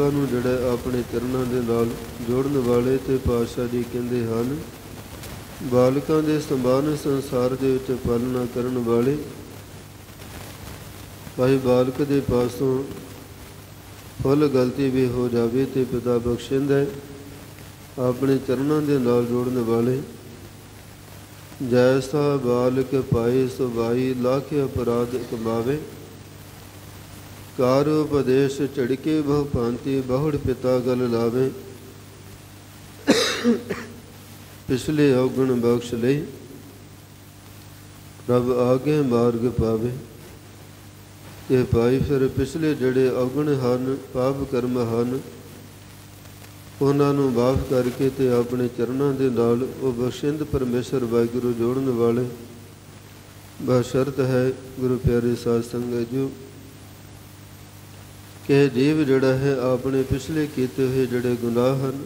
ਜੀਵਾਂ ਨੂੰ ਜਿਹੜਾ ਆਪਣੇ ਚਰਨਾਂ ਦੇ ਨਾਲ ਜੋੜਨ ਵਾਲੇ ਤੇ ਪਾਤਸ਼ਾਹ ਜੀ ਕਹਿੰਦੇ ਹਨ, ਬਾਲਕਾਂ ਦੇ ਸਮਾਨ ਸੰਸਾਰ ਦੇ ਵਿੱਚ ਪਾਲਣਾ ਕਰਨ ਵਾਲੇ ਭਾਈ ਬਾਲਕ ਦੇ ਪਾਸੋਂ ਫੁੱਲ ਗਲਤੀ ਵੀ ਹੋ ਜਾਵੇ ਤੇ ਪਿਤਾ ਬਖਸ਼ਿੰਦਾ ਹੈ, ਆਪਣੇ ਚਰਨਾਂ ਦੇ ਨਾਲ ਜੋੜਨ ਵਾਲੇ, ਜੈਸਾ ਬਾਲਕ ਪਾਏ ਸੁਭਾਈ, ਲੱਖ ਅਪਰਾਧ ਕਮਾਵੇ। ਕਾਰ ਉਪਦੇਸ਼ ਝੜਕੇ ਬਹੁ ਭਾਂਤੀ ਬਹੁੜ ਪਿਤਾ ਗਲ ਲਾਵੇ। ਪਿਛਲੇ ਔਗਣ ਬਖਸ਼ ਲਈ ਰੱਬ ਆਗੇ ਮਾਰਗ ਪਾਵੇ। ਤੇ ਭਾਈ ਫਿਰ ਪਿਛਲੇ ਜਿਹੜੇ ਔਗਣ ਹਨ, ਪਾਪ ਕਰਮ ਹਨ, ਉਹਨਾਂ ਨੂੰ ਮਾਫ ਕਰਕੇ ਤੇ ਆਪਣੇ ਚਰਨਾਂ ਦੇ ਨਾਲ ਉਹ ਬਖਸ਼ਿੰਦ ਪਰਮੇਸ਼ਰ ਵਾਹਿਗੁਰੂ ਜੋੜਨ ਵਾਲੇ। ਬਸ਼ਰਤ ਹੈ, ਗੁਰੂ ਪਿਆਰੇ ਸਾਧ ਸੰਗਤ ਜੀ ਕਿ ਜੀਵ ਜਿਹੜਾ ਹੈ ਆਪਣੇ ਪਿਛਲੇ ਕੀਤੇ ਹੋਏ ਜਿਹੜੇ ਗੁਨਾਹ ਹਨ,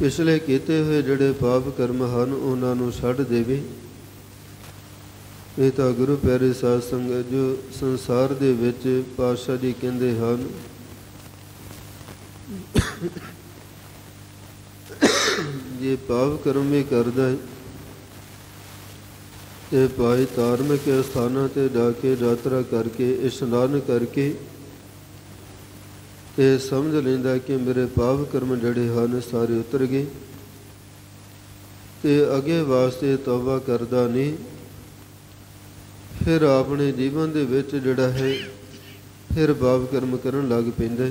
ਪਿਛਲੇ ਕੀਤੇ ਹੋਏ ਜਿਹੜੇ ਪਾਪ ਕਰਮ ਹਨ, ਉਹਨਾਂ ਨੂੰ ਛੱਡ ਦੇਵੇ। ਇਹ ਤਾਂ ਗੁਰੂ ਪਿਆਰੇ ਸਾਧ ਸੰਗਤ ਜੋ ਸੰਸਾਰ ਦੇ ਵਿੱਚ ਪਾਤਸ਼ਾਹ ਜੀ ਕਹਿੰਦੇ ਹਨ, ਜੇ ਪਾਪ ਕਰਮ ਵੀ ਕਰਦਾ ਹੈ, ਤੇ ਭਾਈ ਧਾਰਮਿਕ ਸਥਾਨਾਂ ਤੇ ਜਾ ਕੇ ਯਾਤਰਾ ਕਰਕੇ, ਇਸ਼ਨਾਨ ਕਰਕੇ ਇਹ ਸਮਝ ਲੈਂਦਾ ਕਿ ਮੇਰੇ ਪਾਪ ਕਰਮ ਜਿਹੜੇ ਹਨ, ਸਾਰੇ ਉਤਰ ਗਏ ਤੇ ਅਗੇ ਵਾਸਤੇ ਤੌਬਾ ਕਰਦਾ ਨਹੀਂ। ਫਿਰ ਆਪਣੇ ਜੀਵਨ ਦੇ ਵਿੱਚ ਜਿਹੜਾ ਹੈ, ਫਿਰ ਪਾਪ ਕਰਮ ਕਰਨ ਲੱਗ ਪੈਂਦਾ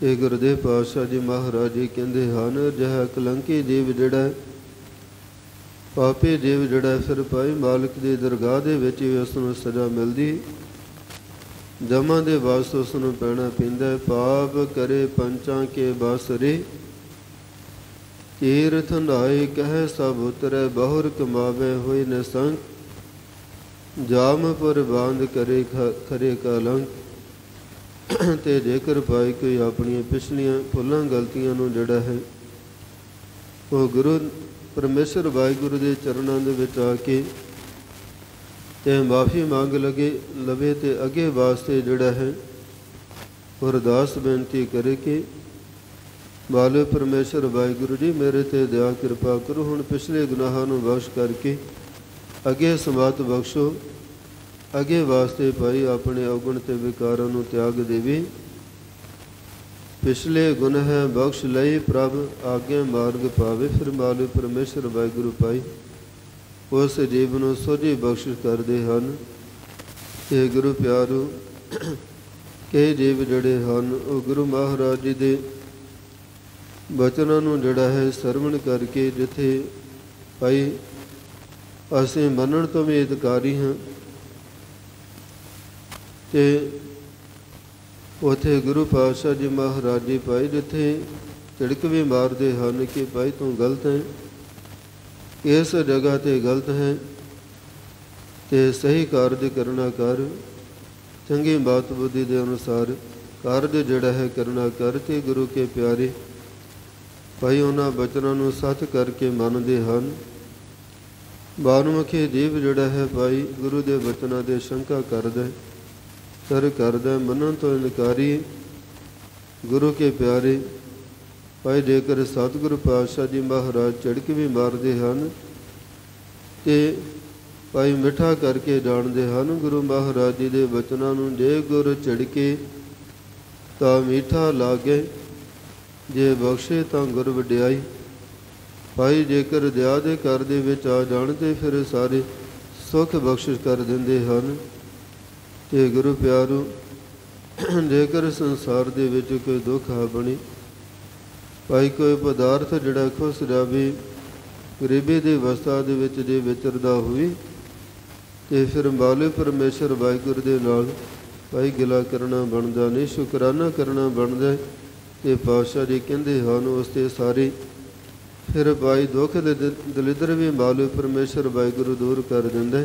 ਤੇ ਗੁਰਦੇਵ ਪਾਤਸ਼ਾਹ ਜੀ ਮਹਾਰਾਜ ਜੀ ਕਹਿੰਦੇ ਹਨ, ਜਿਹਾ ਕਲੰਕੀ ਜੀਵ ਜਿਹੜਾ ਪਾਪੀ ਜੀਵ ਜਿਹੜਾ ਫਿਰ ਭਾਈ ਮਾਲਕ ਦੀ ਦਰਗਾਹ ਦੇ ਵਿੱਚ ਵੀ ਉਸ ਨੂੰ ਸਜ਼ਾ ਮਿਲਦੀ ਜਮਾਂ ਦੇ ਵਾਸਤੇ ਉਸ ਨੂੰ ਪੈਣਾ ਪੈਂਦਾ ਪਾਪ ਕਰੇ ਪੰਚਾਂ ਕੇ ਬਾਸਰੇ। ਤੀਰਥ ਨਾਏ ਕਹਿ ਸਭ ਉਤਰੈ, ਬਹੁਰ ਕਮਾਵੇ ਹੋਏ ਨ ਸੰਗ। ਜਾਮ ਪਰ ਬਾਂਧ ਕਰੇ ਖਰੇ ਕਲੰਕ ਤੇ ਜੇਕਰ ਭਾਈ ਕੋਈ ਆਪਣੀਆਂ ਪਿਛਲੀਆਂ ਭੁੱਲਾਂ ਗਲਤੀਆਂ ਨੂੰ ਜਿਹੜਾ ਹੈ, ਉਹ ਗੁਰੂ, ਪਰਮੇਸ਼ਰ ਵਾਹਿਗੁਰੂ ਦੇ ਚਰਨਾਂ ਦੇ ਵਿੱਚ ਆ ਕੇ ਤੇ ਮਾਫੀ ਮੰਗ ਲਗੇ, ਲਵੇ ਤੇ ਅੱਗੇ ਵਾਸਤੇ ਜਿਹੜਾ ਹੈ ਅਰਦਾਸ ਬੇਨਤੀ ਕਰੇ ਕਿ ਬਾਲੇ ਪਰਮੇਸ਼ਰ ਵਾਹਿਗੁਰੂ ਜੀ ਮੇਰੇ ਤੇ ਦਇਆ, ਕਿਰਪਾ ਕਰੋ। ਹੁਣ ਪਿਛਲੇ ਗੁਨਾਹਾਂ ਨੂੰ ਬਖਸ਼ ਕਰਕੇ ਅੱਗੇ ਸਮਾਤ ਬਖਸ਼ੋ। ਅੱਗੇ ਵਾਸਤੇ ਭਾਈ ਆਪਣੇ ਔਗਣ ਤੇ ਵਿਕਾਰਾਂ ਨੂੰ ਤਿਆਗ ਦੇਵੇ। ਪਿਛਲੇ ਗੁਨਾਹ ਬਖਸ਼ ਲਈ ਪ੍ਰਭ ਆਗੇ ਮਾਰਗ ਪਾਵੇ। ਫਿਰ ਮਾਲੇ ਪਰਮੇਸ਼ਰ ਵਾਹਿਗੁਰੂ ਭਾਈ ਉਸ ਜੀਵ ਨੂੰ ਸੋਝੀ ਬਖਸ਼ਿਸ਼ ਕਰਦੇ ਹਨ। ਇਹ ਗੁਰੂ ਪਿਆਰੂ ਕਈ ਜੀਵ ਜਿਹੜੇ ਹਨ, ਉਹ ਗੁਰੂ ਮਹਾਰਾਜ ਜੀ ਦੇ ਬਚਨਾਂ ਨੂੰ ਜਿਹੜਾ ਹੈ ਸਰਵਣ ਕਰਕੇ ਜਿੱਥੇ ਭਾਈ ਅਸੀਂ ਮੰਨਣ ਤੋਂ ਵੀ ਅਧਿਕਾਰੀ ਹਾਂ, ਤੇ ਉਥੇ ਗੁਰੂ ਪਾਤਸ਼ਾਹ ਜੀ ਮਹਾਰਾਜ ਜੀ ਭਾਈ ਜਿੱਥੇ ਝੜਕ ਵੀ ਮਾਰਦੇ ਹਨ ਕਿ ਭਾਈ ਤੂੰ ਗਲਤ ਹੈ। ਇਸ ਜਗ੍ਹਾ ਤੇ ਗਲਤ ਹੈ ਤੇ ਸਹੀ ਕਾਰਜ ਕਰਨਾ ਕਰ, ਚੰਗੀ ਬਾਤ ਬੁੱਧੀ ਦੇ ਅਨੁਸਾਰ ਕਾਰਜ ਜਿਹੜਾ ਹੈ ਕਰਨਾ ਕਰ ਤੇ ਗੁਰੂ ਕੇ ਪਿਆਰੇ, ਭਾਈ ਉਹਨਾਂ ਬਚਨਾਂ ਨੂੰ ਸੱਚ ਕਰਕੇ ਮੰਨਦੇ ਹਨ। ਬਾਨਮੁਖੀ ਜੀਵ ਜਿਹੜਾ ਹੈ ਭਾਈ ਗੁਰੂ ਦੇ ਬਚਨਾਂ ਦੇ ਸ਼ੰਕਾ ਕਰਦਾ ਸਰ ਕਰਦਾ ਮੰਨਣ ਤੋਂ ਇਨਕਾਰੀ। ਗੁਰੂ ਕੇ ਪਿਆਰੇ ਭਾਈ ਜੇਕਰ ਸਤਿਗੁਰੂ ਪਾਤਸ਼ਾਹ ਜੀ ਮਹਾਰਾਜ ਝੜਕ ਵੀ ਮਾਰਦੇ ਹਨ ਤੇ ਭਾਈ ਮਿੱਠਾ ਕਰਕੇ ਜਾਣਦੇ ਹਨ, ਗੁਰੂ ਮਹਾਰਾਜ ਜੀ ਦੇ ਬਚਨਾਂ ਨੂੰ ਜੇ ਗੁਰ ਝੜਕੇ ਤਾਂ ਮਿੱਠਾ ਲਾਗੇ, ਜੇ ਬਖਸ਼ੇ ਤਾਂ ਗੁਰ ਵਡਿਆਈ। ਭਾਈ ਜੇਕਰ ਦਇਆ ਦੇ ਘਰ ਦੇ ਵਿੱਚ ਆ ਜਾਣ ਤੇ ਫਿਰ ਸਾਰੇ ਸੁਖ ਬਖਸ਼ਿਸ਼ ਕਰ ਦਿੰਦੇ ਹਨ। ਤੇ ਗੁਰੂ ਪਿਆਰੂ, ਜੇਕਰ ਸੰਸਾਰ ਦੇ ਵਿੱਚ ਕੋਈ ਦੁੱਖ ਆ ਬਣੀ ਭਾਈ ਕੋਈ ਪਦਾਰਥ ਜਿਹੜਾ ਖੁਸ ਜਾਵੇ, ਗਰੀਬੀ ਦੀ ਅਵਸਥਾ ਦੇ ਵਿੱਚ ਜੇ ਵਿਚਰਦਾ ਹੋਵੇ, ਤੇ ਫਿਰ ਮਾਲੇ ਪਰਮੇਸ਼ਰ ਵਾਹਿਗੁਰੂ ਦੇ ਨਾਲ ਭਾਈ ਗਿਲਾ ਕਰਨਾ ਬਣਦਾ ਨਹੀਂ, ਸ਼ੁਕਰਾਨਾ ਕਰਨਾ ਬਣਦਾ ਤੇ ਪਾਤਸ਼ਾਹ ਜੀ ਕਹਿੰਦੇ ਹਨ, ਉਸ ਤੇ ਸਾਰੇ ਫਿਰ ਭਾਈ ਦੁੱਖ ਦੇ ਦਲਿਦਰ ਵੀ ਮਾਲੇ ਪਰਮੇਸ਼ਰ ਵਾਹਿਗੁਰੂ ਦੂਰ ਕਰ ਦਿੰਦਾ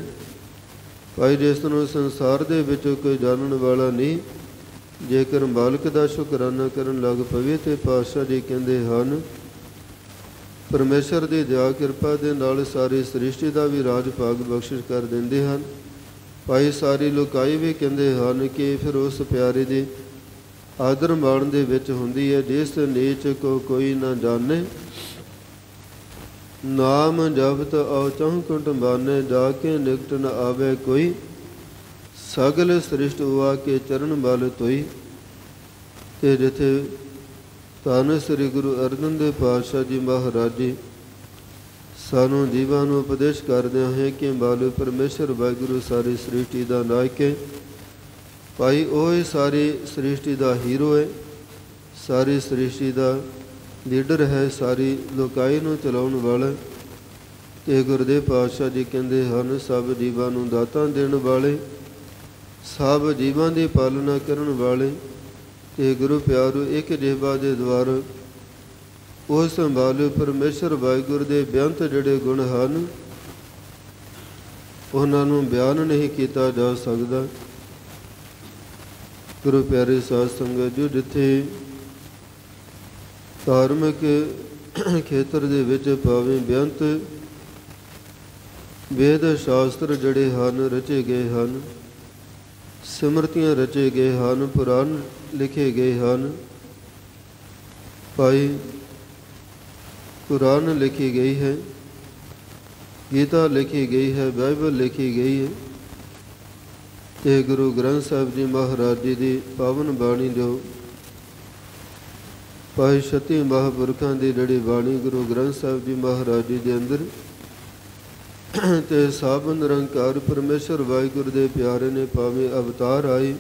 ਭਾਈ ਜਿਸ ਨੂੰ ਸੰਸਾਰ ਦੇ ਵਿੱਚ ਕੋਈ ਜਾਣਨ ਵਾਲਾ ਨਹੀਂ ਜੇਕਰ ਮਾਲਕ ਦਾ ਸ਼ੁਕਰਾਨਾ ਕਰਨ ਲੱਗ ਪਵੇ ਤੇ ਪਾਤਸ਼ਾਹ ਜੀ ਕਹਿੰਦੇ ਹਨ, ਪਰਮੇਸ਼ਰ ਦੀ ਦਇਆ, ਕਿਰਪਾ ਦੇ ਨਾਲ ਸਾਰੀ ਸ੍ਰਿਸ਼ਟੀ ਦਾ ਵੀ ਰਾਜ ਭਾਗ ਬਖਸ਼ਿਸ਼ ਕਰ ਦਿੰਦੇ ਹਨ। ਭਾਈ ਸਾਰੀ ਲੋਕਾਈ ਵੀ ਕਹਿੰਦੇ ਹਨ ਕਿ ਫਿਰ ਉਸ ਪਿਆਰੇ ਦੀ ਆਦਰ ਮਾਣ ਦੇ ਵਿੱਚ ਹੁੰਦੀ ਹੈ, ਜਿਸ ਨੀਚ ਕੋ ਕੋਈ ਨਾ ਜਾਣੇ। ਨਾਮ ਜਪਤ ਔ ਚੌਂਕਟ ਬਾਨੇ ਜਾ ਕੇ ਨਿਕਟ ਨ ਆਵੇ ਕੋਈ। ਸਗਲ ਸ੍ਰਿਸ਼ਟ ਹੁਆ ਕੇ ਚਰਨ ਬਲ ਤੋਈ, ਤੇ ਜਿਥੇ ਧੰਨ ਸ੍ਰੀ ਗੁਰੂ ਅਰਜਨ ਦੇਵ ਪਾਤਸ਼ਾਹ ਜੀ ਮਹਾਰਾਜ ਜੀ ਸਾਨੂੰ ਜੀਵਾਂ ਨੂੰ ਉਪਦੇਸ਼ ਕਰਦੇ ਹੈ ਕਿ ਬਾਲੂ ਪਰਮੇਸ਼ਰ ਵਾਹਿਗੁਰੂ ਸਾਰੀ ਸ੍ਰਿਸ਼ਟੀ ਦਾ ਨਾਇਕ। ਹੈ ਭਾਈ ਉਹ ਹੀ ਸਾਰੀ ਸ੍ਰਿਸ਼ਟੀ ਦਾ ਹੀਰੋ ਹੈ, ਸਾਰੀ ਸ੍ਰਿਸ਼ਟੀ ਦਾ ਲੀਡਰ ਹੈ, ਸਾਰੀ ਲੋਕਾਈ ਨੂੰ ਚਲਾਉਣ ਵਾਲਾ। ਤੇ ਗੁਰਦੇਵ ਪਾਤਸ਼ਾਹ ਜੀ ਕਹਿੰਦੇ ਹਨ, ਸਭ ਜੀਵਾਂ ਨੂੰ ਦਾਤਾਂ ਦੇਣ ਵਾਲੇ। ਸਭ ਜੀਵਾਂ ਦੀ ਪਾਲਣਾ ਕਰਨ ਵਾਲੇ ਤੇ ਗੁਰੂ ਪਿਆਰੂ ਇੱਕ ਜੀਵਾ ਦੇ ਦਵਾਰ ਉਹ ਸੰਭਾਲੇ ਪਰਮੇਸ਼ਰ ਵਾਹਿਗੁਰੂ ਦੇ ਬੇਅੰਤ ਜਿਹੜੇ ਗੁਣ ਹਨ। ਉਹਨਾਂ ਨੂੰ ਬਿਆਨ ਨਹੀਂ ਕੀਤਾ ਜਾ ਸਕਦਾ। ਗੁਰੂ ਪਿਆਰੇ ਸਾਧ ਸੰਗਤ ਜੋ, ਜਿੱਥੇ ਧਾਰਮਿਕ ਖੇਤਰ ਦੇ ਵਿੱਚ ਭਾਵੇਂ ਬੇਅੰਤ ਵੇਦ, ਸ਼ਾਸਤਰ ਜਿਹੜੇ ਹਨ, ਰਚੇ ਗਏ ਹਨ। ਸਿਮਰਤੀਆਂ ਰਚੇ ਗਏ ਹਨ, ਪੁਰਾਣ ਲਿਖੇ ਗਏ ਹਨ। ਭਾਈ ਕੁਰਾਨ ਲਿਖੀ ਗਈ ਹੈ, ਗੀਤਾ ਲਿਖੀ ਗਈ ਹੈ, ਬਾਈਬਲ ਲਿਖੀ ਗਈ ਹੈ। ਤੇ ਗੁਰੂ ਗ੍ਰੰਥ ਸਾਹਿਬ ਜੀ ਮਹਾਰਾਜ ਜੀ ਦੀ ਪਾਵਨ ਬਾਣੀ ਜੋ ਭਾਈ ਸਤੀ ਮਹਾਪੁਰਖਾਂ ਦੀ ਜਿਹੜੀ ਬਾਣੀ ਗੁਰੂ ਗ੍ਰੰਥ ਸਾਹਿਬ ਜੀ ਮਹਾਰਾਜ ਜੀ ਦੇ ਅੰਦਰ ਤੇ ਸਭ ਨਿਰੰਕਾਰ ਪਰਮੇਸ਼ਰ ਵਾਹਿਗੁਰੂ ਦੇ ਪਿਆਰੇ ਨੇ ਭਾਵੇਂ ਅਵਤਾਰ ਆਈ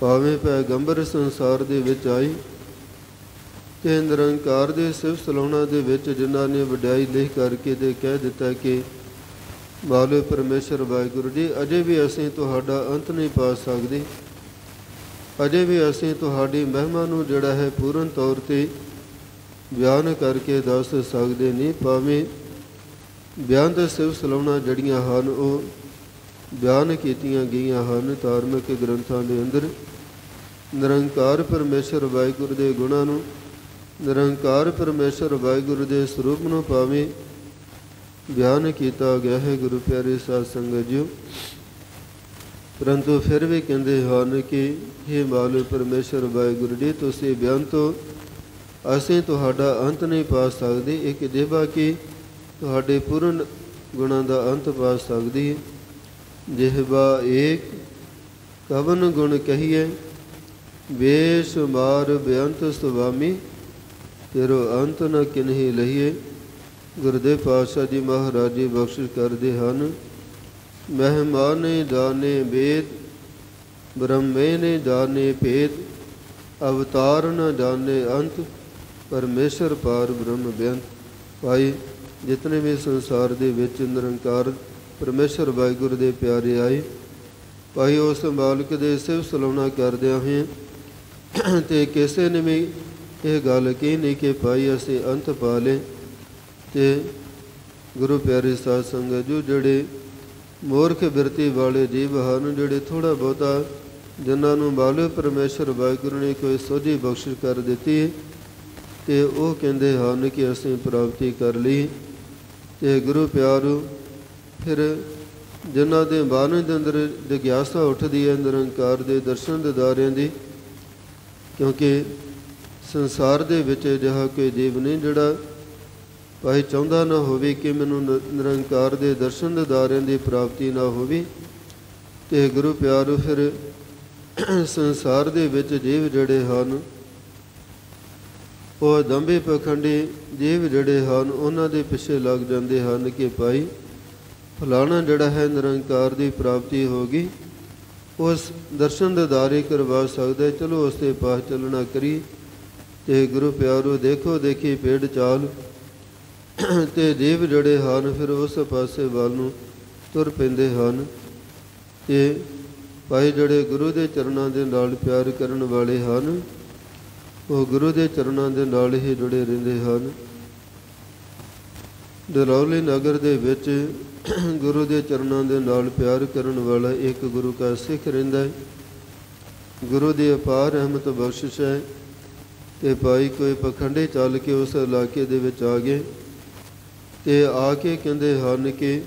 ਭਾਵੇਂ ਪੈਗੰਬਰ ਸੰਸਾਰ ਦੇ ਵਿੱਚ ਆਈ ਤੇ ਨਿਰੰਕਾਰ ਦੇ ਸਿਫਤ ਸਲਾਉਣਾ ਦੇ ਵਿੱਚ ਜਿਨ੍ਹਾਂ ਨੇ ਵਡਿਆਈ ਲਿਖ ਕਰਕੇ ਤੇ ਕਹਿ ਦਿੱਤਾ ਕਿ ਮਾਲੋ ਪਰਮੇਸ਼ਰ ਵਾਹਿਗੁਰੂ ਜੀ, ਅਜੇ ਵੀ ਅਸੀਂ ਤੁਹਾਡਾ ਅੰਤ ਨਹੀਂ ਪਾ ਸਕਦੇ। ਅਜੇ ਵੀ ਅਸੀਂ ਤੁਹਾਡੀ ਮਹਿਮਾ ਨੂੰ ਜਿਹੜਾ ਹੈ ਪੂਰਨ ਤੌਰ ਤੇ ਬਿਆਨ ਕਰਕੇ ਦੱਸ ਸਕਦੇ ਨਹੀਂ, ਭਾਵੇਂ ਬਿਆਨ ਦਾ ਸਿਵ ਸਲਾਉਣਾ ਜੜੀਆਂ ਹਨ, ਉਹ ਬਿਆਨ ਕੀਤੀਆਂ ਗਈਆਂ ਹਨ ਧਾਰਮਿਕ ਗ੍ਰੰਥਾਂ ਦੇ ਅੰਦਰ। ਨਿਰੰਕਾਰ ਪਰਮੇਸ਼ਰ ਵਾਹਿਗੁਰੂ ਦੇ ਗੁਣਾਂ ਨੂੰ, ਨਿਰੰਕਾਰ ਪਰਮੇਸ਼ਰ ਵਾਹਿਗੁਰੂ ਦੇ ਸਰੂਪ ਨੂੰ ਭਾਵੇਂ ਬਿਆਨ ਕੀਤਾ ਗਿਆ ਹੈ, ਗੁਰੂ ਪਿਆਰੇ ਸਾਧ ਸੰਗਤ ਜੀਓ। ਪਰੰਤੂ ਫਿਰ ਵੀ ਕਹਿੰਦੇ ਹਨ ਕਿ ਇਹ ਮਾਲੂ ਪਰਮੇਸ਼ਰ ਵਾਹਿਗੁਰੂ ਜੀ, ਤੁਸੀਂ ਬਿਆਨ ਤੋਂ ਅਸੀਂ ਤੁਹਾਡਾ ਅੰਤ ਨਹੀਂ ਪਾ ਸਕਦੇ। ਇੱਕ ਦੇਵਾ ਕਿ ਤੁਹਾਡੇ ਪੂਰਨ ਗੁਣਾਂ ਦਾ ਅੰਤ ਪਾ ਸਕਦੀ ਹੈ। ਜਿਹਵਾ ਏਕ ਕਵਨ ਗੁਣ ਕਹੀਏ ਬੇਸੁਮਾਰ ਬੇਅੰਤ ਸੁਭਾਮੀ, ਤੇਰੋ ਅੰਤ ਨ ਕਿਨਹੀ ਲਈਏ ਗੁਰਦੇਵ ਪਾਤਸ਼ਾਹ ਜੀ ਮਹਾਰਾਜ ਜੀ ਬਖਸ਼ਿਸ਼ ਕਰਦੇ ਹਨ, ਮਹਿਮਾਨੇ ਦਾਨੇ ਵੇਦ ਬ੍ਰਹਮੇ ਨੇ ਜਾਣੇ ਭੇਦ, ਅਵਤਾਰ ਨ ਜਾਣੇ ਅੰਤ, ਪਰਮੇਸ਼ਰ ਪਾਰ ਬ੍ਰਹਮ ਬੇਅੰਤ। ਭਾਈ ਜਿਤਨੇ ਵੀ ਸੰਸਾਰ ਦੇ ਵਿੱਚ ਨਿਰੰਕਾਰ ਪਰਮੇਸ਼ਰ ਵਾਹਿਗੁਰੂ ਦੇ ਪਿਆਰੇ ਆਏ, ਭਾਈ ਉਸ ਮਾਲਕ ਦੇ ਸਿਵ ਸਲਾਉਣਾ ਕਰਦਿਆਂ ਹੋਏ ਤੇ ਕਿਸੇ ਨੇ ਵੀ ਇਹ ਗੱਲ ਕੀ ਨਹੀਂ ਕਿ ਭਾਈ ਅਸੀਂ ਅੰਤ ਪਾ ਲੇ ਤੇ ਗੁਰੂ ਪਿਆਰੇ ਸਾਧ ਸੰਗਤ ਜੋ, ਜਿਹੜੇ ਮੂਰਖ ਬਿਰਤੀ ਵਾਲੇ ਜੀਵ ਹਨ, ਜਿਹੜੇ ਥੋੜਾ ਬਹੁਤਾ ਜਿਨ੍ਹਾਂ ਨੂੰ ਬਾਲੇ ਪਰਮੇਸ਼ਰ ਵਾਹਿਗੁਰੂ ਨੇ ਕੋਈ ਸੋਝੀ ਬਖਸ਼ਿਸ਼ ਕਰ ਦਿੱਤੀ ਤੇ ਉਹ ਕਹਿੰਦੇ ਹਨ ਕਿ ਅਸੀਂ ਪ੍ਰਾਪਤੀ ਕਰ ਲਈ। ਤੇ ਗੁਰੂ ਪਿਆਰੂ, ਫਿਰ ਜਿਨ੍ਹਾਂ ਦੇ ਮਨ ਦੇ ਅੰਦਰ ਜਿਗਿਆਸਾ ਉੱਠਦੀ ਹੈ, ਨਿਰੰਕਾਰ ਦੇ ਦਰਸ਼ਨ ਦਿਦਾਰਿਆਂ ਦੀ, ਕਿਉਂਕਿ ਸੰਸਾਰ ਦੇ ਵਿੱਚ ਅਜਿਹਾ ਕੋਈ ਜੀਵ ਨਹੀਂ ਜਿਹੜਾ ਭਾਈ ਚਾਹੁੰਦਾ ਨਾ ਹੋਵੇ ਕਿ ਮੈਨੂੰ ਨਿਰੰਕਾਰ ਦੇ ਦਰਸ਼ਨ ਦਿਦਾਰਿਆਂ ਦੀ ਪ੍ਰਾਪਤੀ ਨਾ ਹੋਵੇ। ਤੇ ਗੁਰੂ ਪਿਆਰੂ, ਫਿਰ ਸੰਸਾਰ ਦੇ ਵਿੱਚ ਜੀਵ ਜਿਹੜੇ ਹਨ ਉਹ ਦੰਬੇ ਪਖੰਡੀ ਜੀਵ ਜਿਹੜੇ ਹਨ, ਉਹਨਾਂ ਦੇ ਪਿੱਛੇ ਲੱਗ ਜਾਂਦੇ ਹਨ ਕਿ ਭਾਈ, ਫਲਾਣਾ ਜਿਹੜਾ ਹੈ ਨਿਰੰਕਾਰ ਦੀ ਪ੍ਰਾਪਤੀ ਹੋਗੀ ਉਸ ਦਰਸ਼ਨ ਦੇ ਦਿਦਾਰੇ ਕਰਵਾ ਸਕਦਾ ਚਲੋ ਉਸ ਤੇ ਪਾਸ ਚੱਲਣਾ ਕਰੀ ਤੇ ਗੁਰੂ ਪਿਆਰੋ, ਦੇਖੋ ਦੇਖੀ ਪੇੜ ਚਾਲ। ਤੇ ਜੀਵ ਜੜੇ ਹਨ, ਫਿਰ ਉਸ ਪਾਸੇ ਵੱਲ ਨੂੰ ਤੁਰ ਪੈਂਦੇ ਹਨ। ਤੇ ਭਾਈ ਜਿਹੜੇ ਗੁਰੂ ਦੇ ਚਰਨਾਂ ਦੇ ਨਾਲ ਪਿਆਰ ਕਰਨ ਵਾਲੇ ਹਨ ਉਹ ਗੁਰੂ ਦੇ ਚਰਨਾਂ ਦੇ ਨਾਲ ਹੀ ਜੁੜੇ ਰਹਿੰਦੇ ਹਨ। ਦਲੌਲੀ ਨਗਰ ਦੇ ਵਿੱਚ ਗੁਰੂ ਦੇ ਚਰਨਾਂ ਦੇ ਨਾਲ ਪਿਆਰ ਕਰਨ ਵਾਲਾ ਇੱਕ ਗੁਰੂ ਕਾ ਸਿੱਖ ਰਹਿੰਦਾ ਹੈ। ਗੁਰੂ ਦੀ ਅਪਾਰ ਰਹਿਮਤ ਬਖਸ਼ਿਸ਼ ਹੈ ਤੇ ਭਾਈ ਕੋਈ ਪਖੰਡੇ ਚੱਲ ਕੇ ਉਸ ਇਲਾਕੇ ਦੇ ਵਿੱਚ ਆ ਗਏ ਤੇ ਆ ਕੇ ਕਹਿੰਦੇ ਹਨ ਕਿ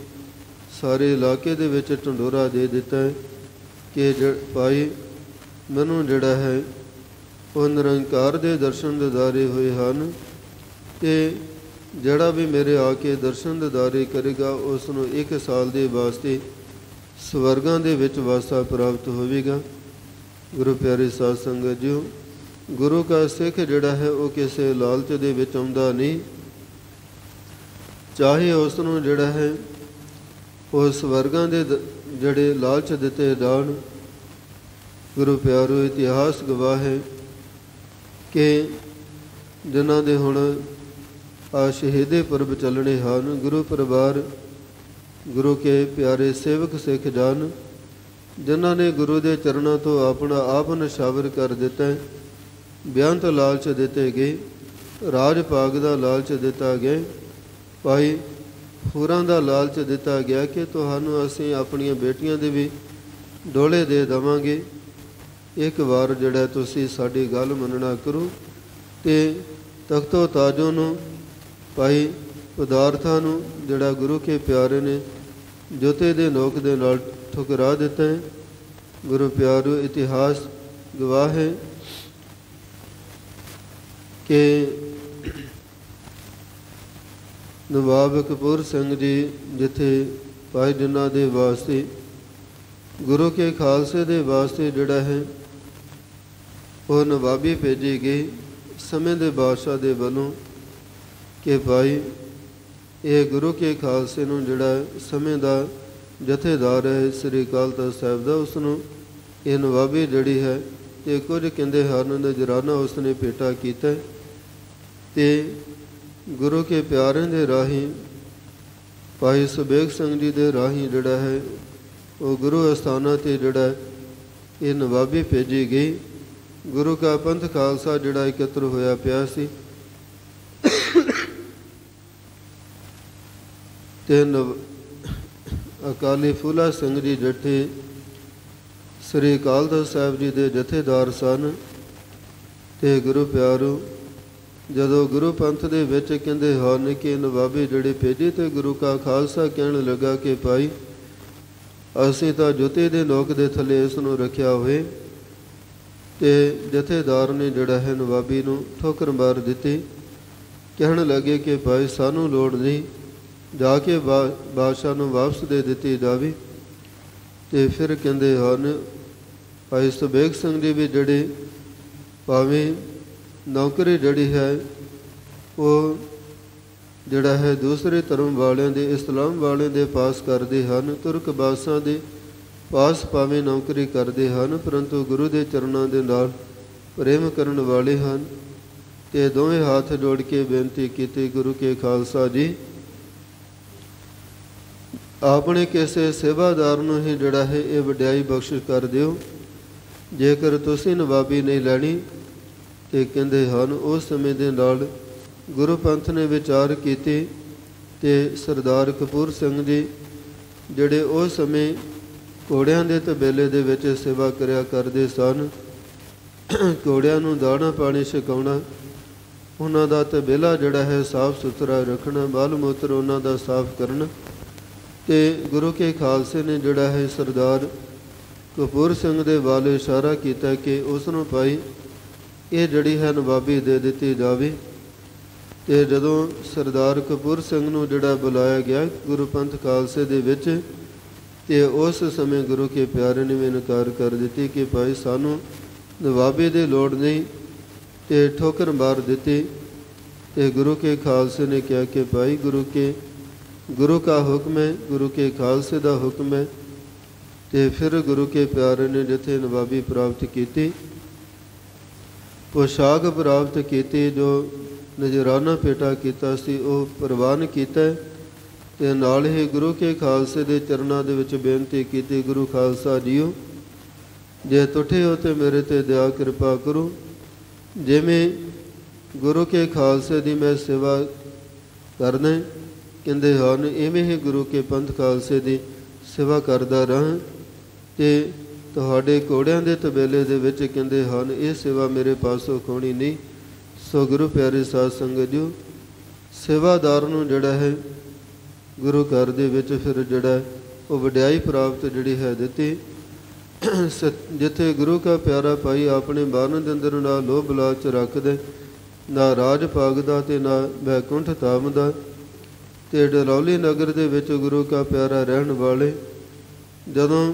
ਸਾਰੇ ਇਲਾਕੇ ਦੇ ਵਿੱਚ ਢੰਡੋਰਾ ਦੇ ਦਿੱਤਾ ਹੈ ਕਿ ਭਾਈ, ਮੈਨੂੰ ਜਿਹੜਾ ਹੈ ਉਹ ਨਿਰੰਕਾਰ ਦੇ ਦਰਸ਼ਨ ਦਿਦਾਰੇ ਹੋਏ ਹਨ। ਤੇ ਜਿਹੜਾ ਵੀ ਮੇਰੇ ਆ ਕੇ ਦਰਸ਼ਨ ਦਿਦਾਰੇ ਕਰੇਗਾ, ਉਸ ਨੂੰ ਇੱਕ ਸਾਲ ਦੇ ਵਾਸਤੇ ਸਵਰਗਾਂ ਦੇ ਵਿੱਚ ਵਾਸਾ ਪ੍ਰਾਪਤ ਹੋਵੇਗਾ। ਗੁਰੂ ਪਿਆਰੇ ਸਾਧ ਸੰਗਤ ਜੀਓ, ਗੁਰੂ ਕਾ ਸਿੱਖ ਜਿਹੜਾ ਹੈ, ਉਹ ਕਿਸੇ ਲਾਲਚ ਦੇ ਵਿੱਚ ਆਉਂਦਾ ਨਹੀਂ। ਚਾਹੇ ਉਸ ਨੂੰ ਜਿਹੜਾ ਹੈ, ਉਹ ਸਵਰਗਾਂ ਦੇ ਜਿਹੜੇ ਲਾਲਚ ਦਿੱਤੇ ਜਾਣ ਗੁਰੂ ਪਿਆਰੋ ਇਤਿਹਾਸ ਗਵਾਹ ਹੈ। ਕਿ ਜਿਨ੍ਹਾਂ ਦੇ ਹੁਣ ਆ ਸ਼ਹੀਦੇ ਪੁਰਬ ਚੱਲਣੇ ਹਨ, ਗੁਰੂ ਪਰਿਵਾਰ, ਗੁਰੂ ਕੇ ਪਿਆਰੇ ਸੇਵਕ ਸਿੱਖ ਜਨ, ਜਿਨ੍ਹਾਂ ਨੇ ਗੁਰੂ ਦੇ ਚਰਨਾਂ ਤੋਂ ਆਪਣਾ ਆਪ ਨਸ਼ਾਵਰ ਕਰ ਦਿੱਤਾ ਬਿਆੰਤ ਲਾਲਚ ਦਿੱਤੇ ਗਏ, ਰਾਜ ਭਾਗ ਦਾ ਲਾਲਚ ਦਿੱਤਾ ਗਿਆ ਭਾਈ ਹੋਰਾਂ ਦਾ ਲਾਲਚ ਦਿੱਤਾ ਗਿਆ ਕਿ ਤੁਹਾਨੂੰ ਅਸੀਂ ਆਪਣੀਆਂ ਬੇਟੀਆਂ ਦੇ ਵੀ ਡੋਲੇ ਦੇ ਦਵਾਂਗੇ। ਇੱਕ ਵਾਰ ਜਿਹੜਾ ਤੁਸੀਂ ਸਾਡੀ ਗੱਲ ਮੰਨਣਾ ਕਰੋ ਤੇ ਤਖਤੋ ਤਾਜੋ ਨੂੰ, ਭਾਈ ਪਦਾਰਥਾਂ ਨੂੰ ਜਿਹੜਾ ਗੁਰੂ ਕੇ ਪਿਆਰੇ ਨੇ, ਜੋਤੇ ਦੇ ਨੋਕ ਦੇ ਨਾਲ ਠੁਕਰਾ ਦਿੱਤਾ ਹੈ। ਗੁਰੂ ਪਿਆਰੋ ਇਤਿਹਾਸ ਗਵਾਹ ਹੈ ਕਿ ਨਵਾਬ ਕਪੂਰ ਸਿੰਘ ਜੀ ਜਿੱਥੇ ਭਾਈ ਜਿਨ੍ਹਾਂ ਦੇ ਵਾਸਤੇ, ਗੁਰੂ ਕੇ ਖਾਲਸੇ ਦੇ ਵਾਸਤੇ ਜਿਹੜਾ ਹੈ ਉਹ ਨਵਾਬੀ ਭੇਜੀ ਗਈ ਸਮੇਂ ਦੇ ਬਾਦਸ਼ਾਹ ਦੇ ਵੱਲੋਂ ਕਿ ਭਾਈ, ਇਹ ਗੁਰੂ ਕੇ ਖਾਲਸੇ ਨੂੰ ਜਿਹੜਾ ਸਮੇਂ ਦਾ ਜਥੇਦਾਰ ਹੈ, ਸ੍ਰੀ ਅਕਾਲ ਤਖਤ ਸਾਹਿਬ ਦਾ ਉਸ ਨੂੰ ਇਹ ਨਵਾਬੀ ਜਿਹੜੀ ਹੈ ਤੇ ਕੁਝ ਕਹਿੰਦੇ ਹਨ, ਨਜਰਾਨਾ ਉਸ ਨੇ ਭੇਟਾ ਕੀਤਾ। ਤੇ ਗੁਰੂ ਕੇ ਪਿਆਰਿਆਂ ਦੇ ਰਾਹੀਂ, ਭਾਈ ਸੁਬੇਗ ਸਿੰਘ ਜੀ ਦੇ ਰਾਹੀਂ ਜਿਹੜਾ ਹੈ, ਉਹ ਗੁਰੂ ਅਸਥਾਨਾਂ ਤੇ ਜਿਹੜਾ ਇਹ ਨਵਾਬੀ ਭੇਜੀ ਗਈ ਗੁਰੂ ਕਾ ਪੰਥ ਖਾਲਸਾ ਜਿਹੜਾ ਇਕੱਤਰ ਹੋਇਆ ਪਿਆ ਸੀ। ਤੇ ਅਕਾਲੀ ਫੂਲਾ ਸਿੰਘ ਜੀ ਜੱਠੇ ਸ੍ਰੀ ਅਕਾਲ ਤਖਤ ਸਾਹਿਬ ਜੀ ਦੇ ਜਥੇਦਾਰ ਸਨ ਤੇ ਗੁਰੂ ਪਿਆਰੂ, ਜਦੋਂ ਗੁਰੂ ਪੰਥ ਦੇ ਵਿੱਚ ਕਹਿੰਦੇ ਹਨ ਕਿ ਨਵਾਬੀ ਜਿਹੜੇ ਭੇਜੇ ਤੇ ਗੁਰੂ ਕਾ ਖਾਲਸਾ ਕਹਿਣ ਲੱਗਾ ਕਿ ਭਾਈ, ਅਸੀਂ ਤਾਂ ਜੁੱਤੇ ਦੇ ਨੋਕ ਦੇ ਥੱਲੇ ਇਸ ਨੂੰ ਰੱਖਿਆ ਹੋਏ। ਤੇ ਜਥੇਦਾਰ ਨੇ ਜਿਹੜਾ ਹੈ ਨਵਾਬੀ ਨੂੰ ਠੋਕਰ ਮਾਰ ਦਿੱਤੀ। ਕਹਿਣ ਲੱਗੇ ਕਿ ਭਾਈ ਸਾਨੂੰ ਲੋੜ ਨਹੀਂ, ਜਾ ਕੇ ਬਾਦਸ਼ਾਹ ਨੂੰ ਵਾਪਸ ਦੇ ਦਿੱਤੀ ਜਾਵੇ। ਤੇ ਫਿਰ ਕਹਿੰਦੇ ਹਨ, ਭਾਈ ਸੁਬੇਗ ਸਿੰਘ ਜੀ ਵੀ ਜਿਹੜੇ ਭਾਵੇਂ ਨੌਕਰੀ ਜਿਹੜੀ ਹੈ, ਉਹ ਜਿਹੜਾ ਹੈ ਦੂਸਰੇ ਧਰਮ ਵਾਲਿਆਂ ਦੇ, ਇਸਲਾਮ ਵਾਲਿਆਂ ਦੇ ਪਾਸ ਕਰਦੇ ਹਨ, ਤੁਰਕ ਬਾਦਸ਼ਾਹ ਦੇ ਪਾਸ ਭਾਵੇਂ ਨੌਕਰੀ ਕਰਦੇ ਹਨ, ਪਰੰਤੂ ਗੁਰੂ ਦੇ ਚਰਨਾਂ ਦੇ ਨਾਲ ਪ੍ਰੇਮ ਕਰਨ ਵਾਲੇ ਹਨ। ਤੇ ਦੋਵੇਂ ਹੱਥ ਜੋੜ ਕੇ ਬੇਨਤੀ ਕੀਤੀ, ਗੁਰੂ ਕੇ ਖਾਲਸਾ ਜੀ, ਆਪਣੇ ਕਿਸੇ ਸੇਵਾਦਾਰ ਨੂੰ ਹੀ ਜਿਹੜਾ ਹੈ ਇਹ ਵਡਿਆਈ ਬਖਸ਼ਿਸ਼ ਕਰ ਦਿਓ। ਜੇਕਰ ਤੁਸੀਂ ਨਵਾਬੀ ਨਹੀਂ ਲੈਣੀ ਤੇ ਕਹਿੰਦੇ ਹਨ, ਉਸ ਸਮੇਂ ਦੇ ਨਾਲ ਗੁਰੂ ਪੰਥ ਨੇ ਵਿਚਾਰ ਕੀਤੇ ਤੇ ਸਰਦਾਰ ਕਪੂਰ ਸਿੰਘ ਜੀ, ਜਿਹੜੇ ਉਸ ਸਮੇਂ ਘੋੜਿਆਂ ਦੇ ਤਬੇਲੇ ਦੇ ਵਿੱਚ ਸੇਵਾ ਕਰਿਆ ਕਰਦੇ ਸਨ। ਘੋੜਿਆਂ ਨੂੰ ਦਾਣਾ ਪਾਣੀ ਛਕਾਉਣਾ, ਉਹਨਾਂ ਦਾ ਤਬੇਲਾ ਜਿਹੜਾ ਹੈ ਸਾਫ਼ ਸੁਥਰਾ ਰੱਖਣਾ ਬਾਲ ਮੂਤਰ ਉਹਨਾਂ ਦਾ ਸਾਫ਼ ਕਰਨਾ। ਤੇ ਗੁਰੂ ਕੇ ਖਾਲਸੇ ਨੇ ਜਿਹੜਾ ਹੈ ਸਰਦਾਰ ਕਪੂਰ ਸਿੰਘ ਦੇ ਵਾਲੇ ਇਸ਼ਾਰਾ ਕੀਤਾ ਕਿ ਉਸ ਨੂੰ ਭਾਈ ਇਹ ਜਿਹੜੀ ਹੈ ਨਵਾਬੀ ਦੇ ਦਿੱਤੀ ਜਾਵੇ। ਤੇ ਜਦੋਂ ਸਰਦਾਰ ਕਪੂਰ ਸਿੰਘ ਨੂੰ ਜਿਹੜਾ ਬੁਲਾਇਆ ਗਿਆ ਗੁਰੂ ਪੰਥ ਖਾਲਸੇ ਦੇ ਵਿੱਚ ਤੇ ਉਸ ਸਮੇਂ ਗੁਰੂ ਕੇ ਪਿਆਰੇ ਨੇ ਵੀ ਇਨਕਾਰ ਕਰ ਦਿੱਤੀ ਕਿ ਭਾਈ ਸਾਨੂੰ ਨਵਾਬੀ ਦੇ ਲੋੜ ਨਹੀਂ ਤੇ ਠੋਕਰ ਮਾਰ ਦਿੱਤੀ। ਤੇ ਗੁਰੂ ਕੇ ਖਾਲਸੇ ਨੇ ਕਿਹਾ ਕਿ ਭਾਈ ਗੁਰੂ ਕੇ, ਗੁਰੂ का ਹੁਕਮ ਹੈ, ਗੁਰੂ ਕੇ ਖਾਲਸੇ ਦਾ ਹੁਕਮ ਹੈ। ਤੇ ਫਿਰ ਗੁਰੂ ਕੇ ਪਿਆਰੇ ਨੇ ਜਿੱਥੇ ਨਵਾਬੀ ਪ੍ਰਾਪਤ ਕੀਤੀ, ਪੋਸ਼ਾਕ ਪ੍ਰਾਪਤ ਕੀਤੀ, ਜੋ ਨਜਰਾਨਾ ਪੇਟਾ ਕੀਤਾ ਸੀ, ਉਹ ਪ੍ਰਵਾਨ ਕੀਤਾ ਤੇ ਨਾਲ ਹੀ ਗੁਰੂ ਕੇ ਖਾਲਸੇ ਦੇ ਚਰਨਾਂ ਦੇ ਵਿੱਚ ਬੇਨਤੀ ਕੀਤੀ, ਗੁਰੂ ਖਾਲਸਾ ਜੀਓ, ਜੇ ਟੁੱਟੇ ਹੋ ਤੇ ਮੇਰੇ ਤੇ ਦਇਆ ਕਿਰਪਾ ਕਰੋ। ਜਿਵੇਂ ਗੁਰੂ ਕੇ ਖਾਲਸੇ ਦੀ ਮੈਂ ਸੇਵਾ ਕਰਨਾ ਕਹਿੰਦੇ ਹਨ ਐਵੇਂ ਹੀ ਗੁਰੂ ਕੇ ਪੰਥ ਖਾਲਸੇ ਦੀ ਸੇਵਾ ਕਰਦਾ ਰਹਾਂ। ਤੇ ਤੁਹਾਡੇ ਕੋੜਿਆਂ ਦੇ ਤਬੇਲੇ ਦੇ ਵਿੱਚ ਕਹਿੰਦੇ ਹਨ, ਇਹ ਸੇਵਾ ਮੇਰੇ ਪਾਸੋਂ ਖੋਣੀ ਨਹੀਂ। ਸੋ ਗੁਰੂ ਪਿਆਰੇ ਸਾਧ ਸੰਗਤ ਜੀ ਸੇਵਾਦਾਰ ਨੂੰ ਜਿਹੜਾ ਹੈ ਗੁਰੂ ਘਰ ਦੇ ਵਿੱਚ ਫਿਰ ਜਿਹੜਾ ਉਹ ਵਡਿਆਈ ਪ੍ਰਾਪਤ ਜਿਹੜੀ ਹੈ ਦਿੱਤੀ। ਸਤ- ਜਿੱਥੇ ਗੁਰੂ ਕਾ ਪਿਆਰਾ ਭਾਈ ਆਪਣੇ ਬਾਰਨ ਦੇ ਅੰਦਰ ਨਾ ਲੋਭ ਲਾਲਚ ਰੱਖਦੇ, ਨਾ ਰਾਜ ਭਾਗ ਦਾ ਤੇ ਨਾ ਵੈਕੁੰਠ ਧਾਮ ਦਾ ਤੇ ਡਰੌਲੀ ਨਗਰ ਦੇ ਵਿੱਚ ਗੁਰੂ ਕਾ ਪਿਆਰਾ ਰਹਿਣ ਵਾਲੇ ਜਦੋਂ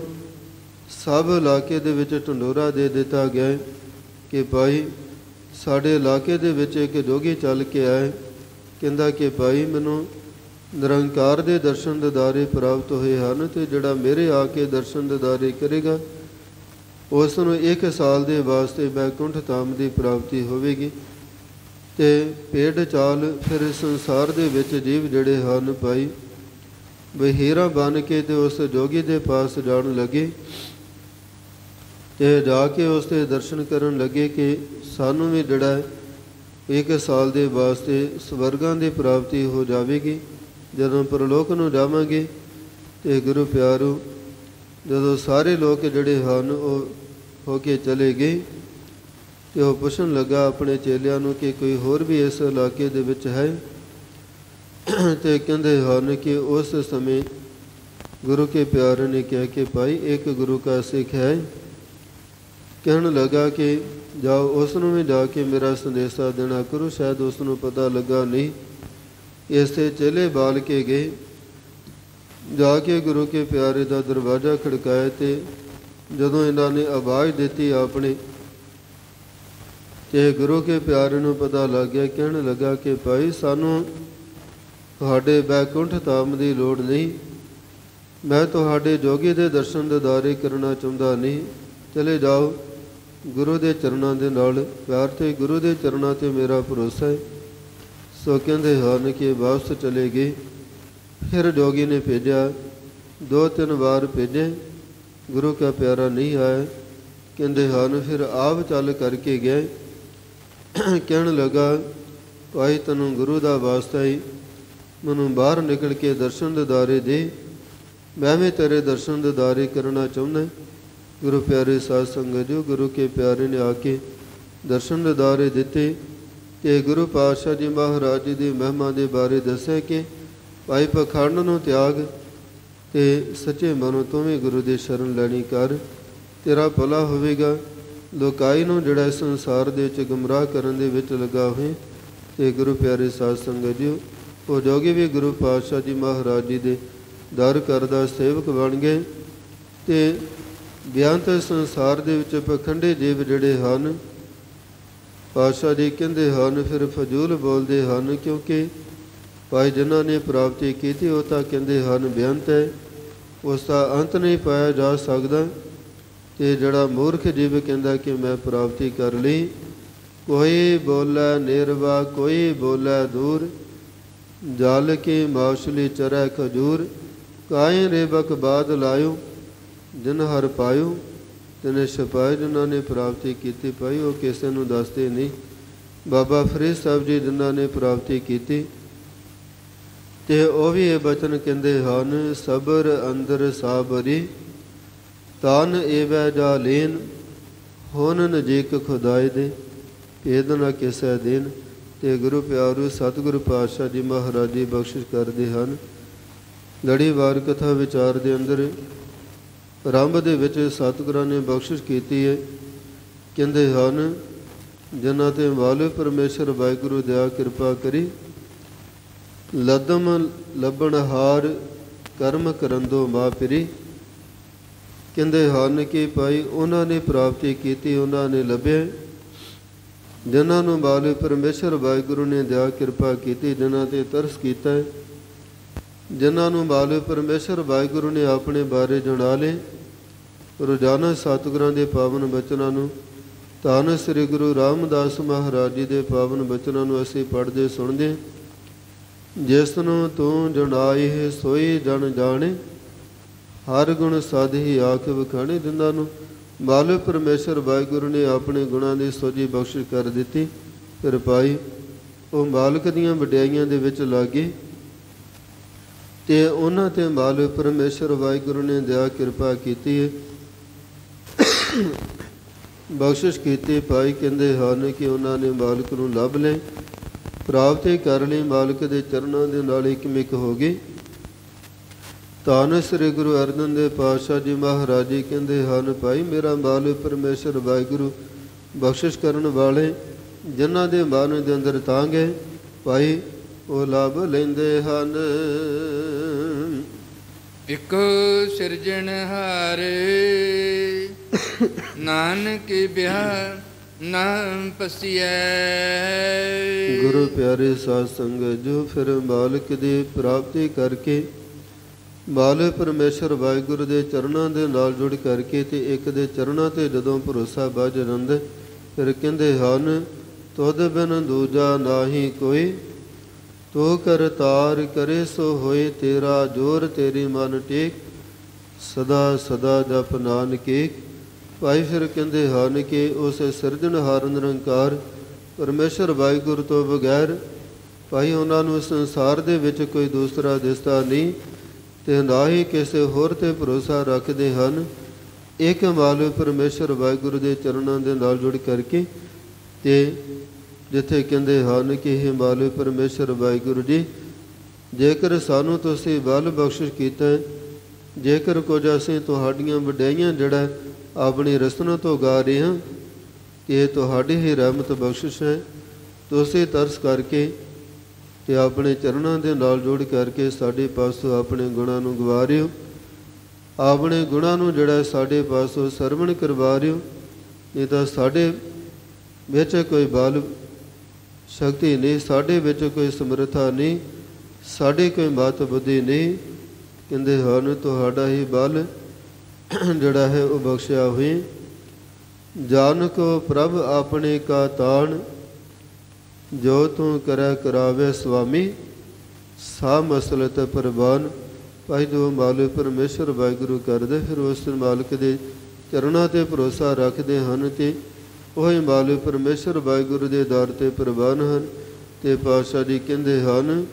ਸਭ ਇਲਾਕੇ ਦੇ ਵਿੱਚ ਢੰਡੋਰਾ ਦੇ ਦਿੱਤਾ ਗਿਆ ਕਿ ਭਾਈ ਸਾਡੇ ਇਲਾਕੇ ਦੇ ਵਿੱਚ ਇੱਕ ਜੋਗੀ ਚੱਲ ਕੇ ਆਏ, ਕਹਿੰਦਾ ਕਿ ਭਾਈ ਮੈਨੂੰ ਨਿਰੰਕਾਰ ਦੇ ਦਰਸ਼ਨ ਦਿਦਾਰੇ ਪ੍ਰਾਪਤ ਹੋਏ ਹਨ ਤੇ ਜਿਹੜਾ ਮੇਰੇ ਆ ਕੇ ਦਰਸ਼ਨ ਦਿਦਾਰੇ ਕਰੇਗਾ, ਉਸ ਨੂੰ ਇੱਕ ਸਾਲ ਦੇ ਵਾਸਤੇ ਬੈਕੁੰਠ ਧਾਮ ਦੀ ਪ੍ਰਾਪਤੀ ਹੋਵੇਗੀ ਤੇ ਪੇੜ ਚਾਲ ਫਿਰ ਸੰਸਾਰ ਦੇ ਵਿੱਚ ਜੀਵ ਜਿਹੜੇ ਹਨ ਭਾਈ, ਬਹੀਰਾ ਬਣ ਕੇ ਤੇ ਉਸ ਜੋਗੀ ਦੇ ਪਾਸ ਜਾਣ ਲੱਗੇ ਤੇ ਜਾ ਕੇ ਉਸ ਦੇ ਦਰਸ਼ਨ ਕਰਨ ਲੱਗੇ ਕਿ ਸਾਨੂੰ ਵੀ ਜਿਹੜਾ ਇੱਕ ਸਾਲ ਦੇ ਵਾਸਤੇ ਸਵਰਗਾਂ ਦੀ ਪ੍ਰਾਪਤੀ ਹੋ ਜਾਵੇਗੀ। ਜਦੋਂ ਪਰਲੋਕ ਨੂੰ ਜਾਵਾਂਗੇ ਤੇ ਗੁਰੂ ਪਿਆਰੋ, ਜਦੋਂ ਸਾਰੇ ਲੋਕ ਜਿਹੜੇ ਹਨ ਉਹ ਹੋ ਕੇ ਚਲੇ ਗਏ ਤੇ ਉਹ ਪੁੱਛਣ ਲੱਗਾ ਆਪਣੇ ਚੇਲਿਆਂ ਨੂੰ ਕਿ ਕੋਈ ਹੋਰ ਵੀ ਇਸ ਇਲਾਕੇ ਦੇ ਵਿੱਚ ਹੈ? ਤੇ ਕਹਿੰਦੇ ਹਨ ਕਿ ਉਸ ਸਮੇਂ ਗੁਰੂ ਕੇ ਪਿਆਰੇ ਨੇ ਕਿਹਾ ਕਿ ਭਾਈ, ਇੱਕ ਗੁਰੂ ਕਾ ਸਿੱਖ ਹੈ। ਕਹਿਣ ਲੱਗਾ ਕਿ ਜਾਓ, ਉਸ ਨੂੰ ਵੀ ਜਾ ਕੇ ਮੇਰਾ ਸੰਦੇਸ਼ਾ ਦੇਣਾ ਕਰੋ, ਸ਼ਾਇਦ ਉਸ ਨੂੰ ਪਤਾ ਲੱਗਾ ਨਹੀਂ। ਇਸੇ ਚੇਲੇ ਬਾਲ ਕੇ ਗਏ। ਜਾ ਕੇ ਗੁਰੂ ਕੇ ਪਿਆਰੇ ਦਾ ਦਰਵਾਜ਼ਾ ਖੜਕਾਇਆ ਤੇ ਜਦੋਂ ਇਹਨਾਂ ਨੇ ਆਵਾਜ਼ ਦਿੱਤੀ ਆਪਣੇ, ਤੇ ਗੁਰੂ ਕੇ ਪਿਆਰੇ ਨੂੰ ਪਤਾ ਲੱਗ ਗਿਆ, ਕਹਿਣ ਲੱਗਾ ਕਿ ਭਾਈ ਸਾਨੂੰ ਤੁਹਾਡੇ ਬੈਕੁੰਠ ਧਾਮ ਦੀ ਲੋੜ ਨਹੀਂ। ਮੈਂ ਤੁਹਾਡੇ ਜੋਗੀ ਦੇ ਦਰਸ਼ਨ ਦਿਦਾਰੇ ਕਰਨਾ ਚਾਹੁੰਦਾ ਨਹੀਂ। ਚਲੇ ਜਾਓ। ਗੁਰੂ ਦੇ ਚਰਨਾਂ ਦੇ ਨਾਲ ਪਿਆਰ ਤੇ ਗੁਰੂ ਦੇ ਚਰਨਾਂ ਤੇ ਮੇਰਾ ਭਰੋਸਾ ਹੈ। ਸੋ ਕਹਿੰਦੇ ਹਨ ਕਿ ਵਾਪਸ ਚਲੇ ਗਏ। ਫਿਰ ਜੋਗੀ ਨੇ ਭੇਜਿਆ, ਦੋ ਤਿੰਨ ਵਾਰ ਭੇਜੇ, ਗੁਰੂ ਕਾ ਪਿਆਰਾ ਨਹੀਂ ਆਇਆ। ਕਹਿੰਦੇ ਹਨ, ਫਿਰ ਆਪ ਚੱਲ ਕਰਕੇ ਗਏ। ਕਹਿਣ ਲੱਗਾ, ਭਾਈ ਤੈਨੂੰ ਗੁਰੂ ਦਾ ਵਾਸਤਾ ਹੀ ਮੈਨੂੰ ਬਾਹਰ ਨਿਕਲ ਕੇ ਦਰਸ਼ਨ ਦਿਦਾਰੇ ਦੇ। ਮੈਂ ਵੀ ਤੇਰੇ ਦਰਸ਼ਨ ਦਿਦਾਰੇ ਕਰਨਾ ਚਾਹੁੰਦਾ ਗੁਰੂ ਪਿਆਰੇ ਸਾਧ ਸੰਗਤ ਜੋ ਗੁਰੂ ਕੇ ਪਿਆਰੇ ਨੇ ਆ ਕੇ ਦਰਸ਼ਨ ਦਿਦਾਰੇ ਦਿੱਤੇ। ਤੇ ਗੁਰੂ ਪਾਤਸ਼ਾਹ ਜੀ ਮਹਾਰਾਜ ਜੀ ਦੀ ਮਹਿਮਾ ਦੇ ਬਾਰੇ ਦੱਸਿਆ ਕਿ ਭਾਈ ਪਖੰਡ ਨੂੰ ਤਿਆਗ ਤੇ ਸੱਚੇ ਮਨੋਂ ਤੂੰ ਵੀ ਗੁਰੂ ਦੀ ਸ਼ਰਨ ਲੈਣੀ ਕਰ। ਤੇਰਾ ਭਲਾ ਹੋਵੇਗਾ। ਲੋਕਾਈ ਨੂੰ ਜਿਹੜਾ ਇਸ ਸੰਸਾਰ ਦੇ ਵਿੱਚ ਗੁੰਮਰਾਹ ਕਰਨ ਦੇ ਵਿੱਚ ਲੱਗਾ ਹੋਏ ਤੇ ਗੁਰੂ ਪਿਆਰੇ ਸਾਧ ਸੰਗਤ ਜੀ, ਉਹ ਜੋਗੀ ਵੀ ਗੁਰੂ ਪਾਤਸ਼ਾਹ ਜੀ ਮਹਾਰਾਜ ਜੀ ਦੇ ਦਰ ਕਰਦਾ ਸੇਵਕ ਬਣ ਗਏ ਤੇ ਬਿਆੰਤ ਸੰਸਾਰ ਦੇ ਵਿੱਚ ਪਖੰਡੇ ਜੀਵ ਜਿਹੜੇ ਹਨ ਪਾਤਸ਼ਾਹ ਜੀ ਕਹਿੰਦੇ ਹਨ, ਫਿਰ ਫਜ਼ੂਲ ਬੋਲਦੇ ਹਨ, ਕਿਉਂਕਿ ਭਾਈ ਜਿਨ੍ਹਾਂ ਨੇ ਪ੍ਰਾਪਤੀ ਕੀਤੀ, ਉਹ ਤਾਂ ਕਹਿੰਦੇ ਹਨ, ਬੇਅੰਤ ਹੈ, ਉਸ ਦਾ ਅੰਤ ਨਹੀਂ ਪਾਇਆ ਜਾ ਸਕਦਾ, ਤੇ ਜਿਹੜਾ ਮੂਰਖ ਜੀਵ ਕਹਿੰਦਾ ਕਿ ਮੈਂ ਪ੍ਰਾਪਤੀ ਕਰ ਲਈ, ਕੋਈ ਬੋਲੇ ਨਿਰਵਾ, ਕੋਈ ਬੋਲੇ ਦੂਰ, ਜਲ ਕੇ ਮਾਸ਼ਲੀ ਚਰੈ ਖਜੂਰ ਕਾਇ ਰੇਬਕ ਬਾਦ ਲਾਇਓ, ਜਿਨ ਹਰ ਪਾਇਓ ਤਨੇ ਛਪਾਏ ਜਿਨ੍ਹਾਂ ਨੇ ਪ੍ਰਾਪਤੀ ਕੀਤੀ ਭਾਈ, ਉਹ ਕਿਸੇ ਨੂੰ ਦੱਸਦੇ ਨਹੀਂ। ਬਾਬਾ ਫਰੀਦ ਸਾਹਿਬ ਜੀ ਜਿਨ੍ਹਾਂ ਨੇ ਪ੍ਰਾਪਤੀ ਕੀਤੀ ਤੇ ਉਹ ਵੀ ਇਹ ਬਚਨ ਕਹਿੰਦੇ ਹਨ, ਸਬਰ ਅੰਦਰ ਸਾਬਰੀ, ਤਨ ਏਵੈ ਜਾ ਲੈਨ ਹੋਨ ਨਜੀਕ ਖੁਦਾਏ ਦੇ, ਭੇਦ ਨਾ ਕਿਸੈ ਦੇਨ। ਤੇ ਗੁਰੂ ਪਿਆਰੂ ਸਤਿਗੁਰੂ ਪਾਤਸ਼ਾਹ ਜੀ ਮਹਾਰਾਜ ਜੀ ਬਖਸ਼ਿਸ਼ ਕਰਦੇ ਹਨ। ਲੜੀਵਾਰ ਕਥਾ ਵਿਚਾਰ ਦੇ ਅੰਦਰ ਆਰੰਭ ਦੇ ਵਿੱਚ ਸਤਿਗੁਰਾਂ ਨੇ ਬਖਸ਼ਿਸ਼ ਕੀਤੀ ਹੈ ਕਹਿੰਦੇ ਹਨ, ਜਿਨ੍ਹਾਂ ਤੇ ਵਾਲੇ ਪਰਮੇਸ਼ਰ ਵਾਹਿਗੁਰੂ ਦਇਆ ਕਿਰਪਾ ਕਰੀ, ਲਦਮ ਲੱਭਣ ਹਾਰ ਕਰਮ ਕਰੰਦੋ ਮਾਪਰੀ ਕਹਿੰਦੇ ਹਨ ਕਿ ਭਾਈ, ਉਹਨਾਂ ਨੇ ਪ੍ਰਾਪਤੀ ਕੀਤੀ, ਉਹਨਾਂ ਨੇ ਲੱਭਿਆ। ਜਿਨ੍ਹਾਂ ਨੂੰ ਬਾਲੇ ਪਰਮੇਸ਼ਰ ਵਾਹਿਗੁਰੂ ਨੇ ਦਇਆ ਕਿਰਪਾ ਕੀਤੀ, ਜਿਨ੍ਹਾਂ ਤੇ ਤਰਸ ਕੀਤਾ ਹੈ ਜਿਨ੍ਹਾਂ ਨੂੰ ਬਾਲੇ ਪਰਮੇਸ਼ਰ ਵਾਹਿਗੁਰੂ ਨੇ ਆਪਣੇ ਬਾਰੇ ਜਣਾ ਲੇ ਰੋਜ਼ਾਨਾ ਸਤਿਗੁਰਾਂ ਦੇ ਪਾਵਨ ਬਚਨਾਂ ਨੂੰ, ਧੰਨ ਸ੍ਰੀ ਗੁਰੂ ਰਾਮਦਾਸ ਮਹਾਰਾਜ ਜੀ ਦੇ ਪਾਵਨ ਬਚਨਾਂ ਨੂੰ ਅਸੀਂ ਪੜ੍ਹਦੇ ਸੁਣਦੇ ਜਿਸ ਨੂੰ ਤੂੰ ਜਣਾਈ ਹੈ, ਸੋਈ ਜਣ ਜਾਣੇ, ਹਰ ਗੁਣ ਸਾਧ ਹੀ ਆਖ ਵਿਖਾਣੇ। ਜਿਨ੍ਹਾਂ ਨੂੰ ਮਾਲਕ ਪਰਮੇਸ਼ਰ ਵਾਹਿਗੁਰੂ ਨੇ ਆਪਣੇ ਗੁਣਾਂ ਦੀ ਸੋਝੀ ਬਖਸ਼ਿਸ਼ ਕਰ ਦਿੱਤੀ, ਕਿਰਪਾਈ ਉਹ ਮਾਲਕ ਦੀਆਂ ਵਡਿਆਈਆਂ ਦੇ ਵਿੱਚ ਲਾਗੇ ਤੇ ਉਹਨਾਂ ਤੇ ਮਾਲਕ ਪਰਮੇਸ਼ਰ ਵਾਹਿਗੁਰੂ ਨੇ ਦਇਆ ਕਿਰਪਾ ਕੀਤੀ। ਹੈ ਬਖਸ਼ਿਸ਼ ਕੀਤੀ। ਪਾਈ ਕਹਿੰਦੇ ਹਨ ਕਿ ਉਹਨਾਂ ਨੇ ਮਾਲਕ ਨੂੰ ਲੱਭ ਲਏ। ਪ੍ਰਾਪਤੀ ਕਰ ਲਈ। ਮਾਲਕ ਦੇ ਚਰਨਾਂ ਦੇ ਨਾਲ ਇੱਕਮਿਕ ਹੋ ਗਏ। ਧੰਨ ਸ੍ਰੀ ਗੁਰੂ ਅਰਜਨ ਦੇਵ ਪਾਤਸ਼ਾਹ ਜੀ ਮਹਾਰਾਜ ਜੀ ਕਹਿੰਦੇ ਹਨ, ਭਾਈ ਮੇਰਾ ਮਾਲਕ ਪਰਮੇਸ਼ਰ ਵਾਹਿਗੁਰੂ ਬਖਸ਼ਿਸ਼ ਕਰਨ ਵਾਲੇ ਜਿਨ੍ਹਾਂ ਦੇ ਮਨ ਦੇ ਅੰਦਰ ਤਾਂਗੇ ਭਾਈ ਉਹ ਲਾਭ ਲੈਂਦੇ ਹਨ। ਇਕ ਸਿਰਜਣ ਹਾਰੇ ਨਾਨਕ ਬਿਹਾਰ ਨਾਮ ਪਸੀਐ। ਗੁਰੂ ਪਿਆਰੇ ਸਾਧ ਸੰਗਤ ਜੋ ਫਿਰ ਮਾਲਕ ਦੀ ਪ੍ਰਾਪਤੀ ਕਰਕੇ ਮਾਲਕ ਪਰਮੇਸ਼ਰ ਵਾਹਿਗੁਰੂ ਦੇ ਚਰਨਾਂ ਦੇ ਨਾਲ ਜੁੜ ਕਰਕੇ ਤੇ ਇੱਕ ਦੇ ਚਰਨਾਂ ਤੇ ਜਦੋਂ ਭਰੋਸਾ ਬਾਝ ਰੰਦ ਫਿਰ ਕਹਿੰਦੇ ਹਨ ਤੁਧ ਬਿਨ ਦੂਜਾ ਨਾਹੀ ਕੋਈ ਤੋ ਕਰਤਾਰ ਕਰੇ ਸੋ ਹੋਏ ਤੇਰਾ ਜੋਰ ਤੇਰੀ ਮਨ ਟੇਕ, ਸਦਾ ਸਦਾ ਜਪ ਨਾਨਕੇ। ਭਾਈ ਫਿਰ ਕਹਿੰਦੇ ਹਨ ਕਿ ਉਸ ਸਿਰਜਣਹਾਰ ਨਿਰੰਕਾਰ, ਪਰਮੇਸ਼ਰ ਵਾਹਿਗੁਰੂ ਤੋਂ ਬਗੈਰ। ਭਾਈ, ਉਹਨਾਂ ਨੂੰ ਸੰਸਾਰ ਦੇ ਵਿੱਚ ਕੋਈ ਦੂਸਰਾ ਦਿਸਦਾ ਨਹੀਂ, ਤੇ ਨਾ ਹੀ ਕਿਸੇ ਹੋਰ ਤੇ ਭਰੋਸਾ ਰੱਖਦੇ ਹਨ। ਇੱਕ ਮਾਲਕ ਪਰਮੇਸ਼ਰ ਵਾਹਿਗੁਰੂ ਦੇ ਚਰਨਾਂ ਦੇ ਨਾਲ ਜੁੜ ਕਰਕੇ ਤੇ ਜਿੱਥੇ ਕਹਿੰਦੇ ਹਨ ਕਿ ਇਹ ਮਾਲਕ ਪਰਮੇਸ਼ਰ, ਵਾਹਿਗੁਰੂ ਜੀ, ਜੇਕਰ ਸਾਨੂੰ ਤੁਸੀਂ ਬਲ ਬਖਸ਼ਿਸ਼ ਕੀਤਾ ਜੇਕਰ ਕੁਝ ਅਸੀਂ ਤੁਹਾਡੀਆਂ ਵਡਿਆਈਆਂ ਜਿਹੜਾ ਆਪਣੀ ਰਸਨਾ ਤੋਂ ਗਾ ਰਹੇ ਹਾਂ, ਕਿ ਇਹ ਤੁਹਾਡੀ ਹੀ ਰਹਿਮਤ ਬਖਸ਼ਿਸ਼ ਹੈ, ਤੁਸੀਂ ਤਰਸ ਕਰਕੇ ਤੇ ਆਪਣੇ ਚਰਨਾਂ ਦੇ ਨਾਲ ਜੋੜ ਕਰਕੇ ਸਾਡੇ ਪਾਸੋਂ ਆਪਣੇ ਗੁਣਾਂ ਨੂੰ ਗਵਾ ਰਹੇ ਹੋ। ਆਪਣੇ ਗੁਣਾਂ ਨੂੰ ਜਿਹੜਾ ਸਾਡੇ ਪਾਸੋਂ ਸਰਵਣ ਕਰਵਾ ਰਹੇ ਹੋ, ਇਹ ਤਾਂ ਸਾਡੇ ਵਿੱਚ ਕੋਈ ਬਲ ਸ਼ਕਤੀ ਨਹੀਂ, ਸਾਡੇ ਵਿੱਚ ਕੋਈ ਸਮਰੱਥਾ ਨਹੀਂ, ਸਾਡੇ ਕੋਈ ਮਤ ਬੁੱਧੀ ਨਹੀਂ। ਕਹਿੰਦੇ ਹਨ, ਤੁਹਾਡਾ ਹੀ ਬਲ ਜਿਹੜਾ ਹੈ ਉਹ ਬਖਸ਼ਿਆ ਹੋਈ। ਜਾਨ ਕੋ ਪ੍ਰਭ ਆਪਣੇ ਕਾ ਤਾਣ, ਜੋ ਤੂੰ ਕਰੈ ਕਰਾਵੇ ਸੁਆਮੀ। ਸਾ ਮਸਲਤ ਪ੍ਰਵਾਨ, ਭਾਈ ਜੋ ਮਾਲਕ ਪਰਮੇਸ਼ਰ ਵਾਹਿਗੁਰੂ ਕਰਦੇ, ਫਿਰ ਉਸ ਮਾਲਕ ਦੇ ਚਰਨਾਂ ਤੇ ਭਰੋਸਾ ਰੱਖਦੇ ਹਨ ਤੇ ਉਹੀ ਹੀ ਮਾਲਕ ਪਰਮੇਸ਼ਰ ਵਾਹਿਗੁਰੂ ਦੇ ਦਰ ਤੇ ਪ੍ਰਵਾਨ ਹਨ ਤੇ ਪਾਤਸ਼ਾਹ ਜੀ ਕਹਿੰਦੇ ਹਨ,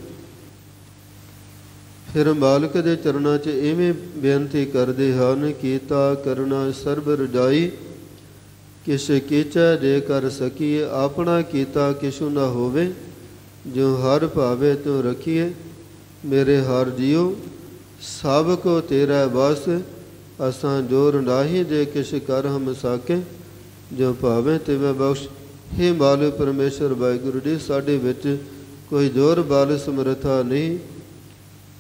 ਫਿਰ ਮਾਲਕ ਦੇ ਚਰਨਾਂ 'ਚ ਐਵੇਂ ਬੇਨਤੀ ਕਰਦੇ ਹਨ ਕੀਤਾ ਕਰਨਾ ਸਰਬ ਰਜਾਈ, ਕਿਸ ਕੀਚੈ ਜੇ ਕਰ ਸਕੀਏ, ਆਪਣਾ ਕੀਤਾ ਕਿਛੁ ਨਾ ਹੋਵੇ, ਜੋ ਹਰ ਭਾਵੇ ਤੂੰ ਰਖੀਏ, ਮੇਰੇ ਹਰ ਜੀਉ ਸਭ ਕੋ ਤੇਰਾ ਬਸ ਅਸਾਂ ਜੋਰ ਨਾਹੀ ਜੇ ਕਿਛ ਕਰ ਹਮ ਸਾਕੇ। ਜੋ ਭਾਵੇਂ ਤਿਵੇਂ ਬਖਸ਼ हे ਮਾਲਕ ਪਰਮੇਸ਼ਰ ਵਾਹਿਗੁਰੂ ਜੀ, ਸਾਡੇ ਵਿੱਚ ਕੋਈ ਜੋਰ ਬਲ ਸਮਰਥਾ ਨਹੀਂ।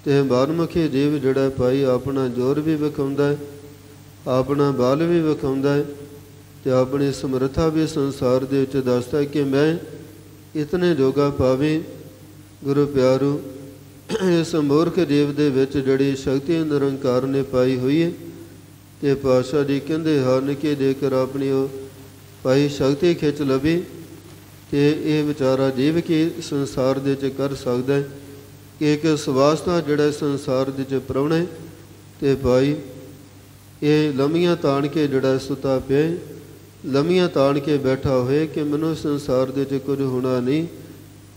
ਤੇ ਮਨਮੁਖੀ ਜੀਵ ਜਿਹੜਾ ਭਾਈ, ਆਪਣਾ ਜੋਰ ਵੀ ਵਿਖਾਉਂਦਾ ਹੈ, ਆਪਣਾ ਬਲ ਵੀ ਵਿਖਾਉਂਦਾ ਹੈ, ਤੇ ਆਪਣੀ ਸਮਰੱਥਾ ਵੀ ਸੰਸਾਰ ਦੇ ਵਿੱਚ ਦੱਸਦਾ ਕਿ ਮੈਂ ਇਤਨੇ ਜੋਗਾ ਪਾਵੇ ਗੁਰੂ ਪਿਆਰੂ, ਇਸ ਮੂਰਖ ਜੀਵ ਦੇ ਵਿੱਚ ਜਿਹੜੀ ਸ਼ਕਤੀ ਨਿਰੰਕਾਰ ਨੇ ਪਾਈ ਹੋਈ ਹੈ, ਤੇ ਪਾਸ਼ਾ ਜੀ ਕਹਿੰਦੇ ਹਨ ਕਿ ਜੇਕਰ ਆਪਣੀ ਉਹ ਭਾਈ ਸ਼ਕਤੀ ਖਿੱਚ ਲਵੇ ਤੇ ਇਹ ਵਿਚਾਰਾ ਜੀਵ ਕੀ ਸੰਸਾਰ ਦੇ ਵਿੱਚ ਕਰ ਸਕਦਾ ਹੈ? ਕਿ ਇੱਕ ਸਵਾਸਤਾ ਜਿਹੜਾ ਸੰਸਾਰ ਦੇ ਵਿੱਚ ਪ੍ਰਵਣੇ ਤੇ ਭਾਈ, ਇਹ ਲੰਮੀਆਂ ਤਾਣ ਕੇ ਜਿਹੜਾ ਸੁਤਾ ਪਿਆ ਲੰਮੀਆਂ ਤਾਣ ਕੇ ਬੈਠਾ ਹੋਏ ਕਿ ਮੈਨੂੰ ਸੰਸਾਰ ਦੇ ਵਿੱਚ ਕੁਝ ਹੋਣਾ ਨਹੀਂ।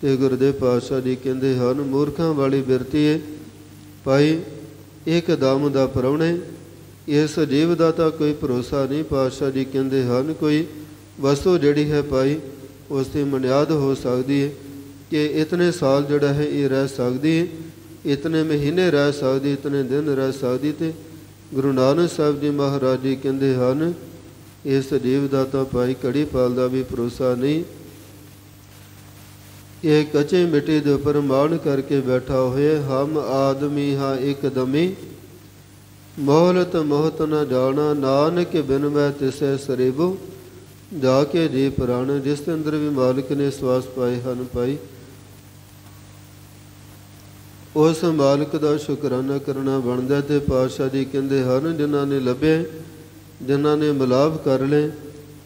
ਤੇ ਗੁਰਦੇਵ ਪਾਤਸ਼ਾਹ ਜੀ ਕਹਿੰਦੇ ਹਨ, ਮੂਰਖਾਂ ਵਾਲੀ ਬਿਰਤੀ ਹੈ। ਭਾਈ, ਇੱਕ ਦਮ ਦਾ ਪਰਵਣੇ ਇਸ ਜੀਵ ਦਾ ਤਾਂ ਕੋਈ ਭਰੋਸਾ ਨਹੀਂ। ਪਾਤਸ਼ਾਹ ਜੀ ਕਹਿੰਦੇ ਹਨ, ਕੋਈ ਵਸਤੂ ਜਿਹੜੀ ਹੈ ਭਾਈ, ਉਸ ਦੀ ਮਨਿਆਦ ਹੋ ਸਕਦੀ ਹੈ ਕਿ ਇਤਨੇ ਸਾਲ ਜਿਹੜਾ ਹੈ ਇਹ ਰਹਿ ਸਕਦੀ ਹੈ। ਇਤਨੇ ਮਹੀਨੇ ਰਹਿ ਸਕਦੀ, ਇਤਨੇ ਦਿਨ ਰਹਿ ਸਕਦੀ ਤੇ ਗੁਰੂ ਨਾਨਕ ਸਾਹਿਬ ਜੀ ਮਹਾਰਾਜ ਜੀ ਕਹਿੰਦੇ ਹਨ, ਇਸ ਜੀਵ ਦਾ ਤਾਂ ਭਾਈ ਕੜੀ ਪਾਲ ਦਾ ਵੀ ਭਰੋਸਾ ਨਹੀਂ। ਇਹ ਕੱਚੇ ਮਿੱਟੀ ਦੇ ਉੱਪਰ ਮਾਣ ਕਰਕੇ ਬੈਠਾ ਹੋਏ, ਹਮ ਆਦਮੀ ਹਾਂ ਇੱਕ ਦਮੀ ਮੋਹਲਤ ਮੋਹਤ ਨਾ ਜਾਣਾ, ਨਾਨਕ ਬਿਨ ਮੈਂ ਤਿਸੈ ਸਰੀਬੋ। ਜਾ ਕੇ ਜੀ ਪ੍ਰਾਣ, ਜਿਸ ਦੇ ਅੰਦਰ ਵੀ ਮਾਲਕ ਨੇ ਸਵਾਸ ਪਾਏ ਹਨ ਭਾਈ, ਉਸ ਮਾਲਕ ਦਾ ਸ਼ੁਕਰਾਨਾ ਕਰਨਾ ਬਣਦਾ ਤੇ ਪਾਤਸ਼ਾਹ ਜੀ ਕਹਿੰਦੇ ਹਨ, ਜਿਨ੍ਹਾਂ ਨੇ ਲੱਭੇ, ਜਿਨ੍ਹਾਂ ਨੇ ਮਿਲਾਪ ਕਰ ਲਏ,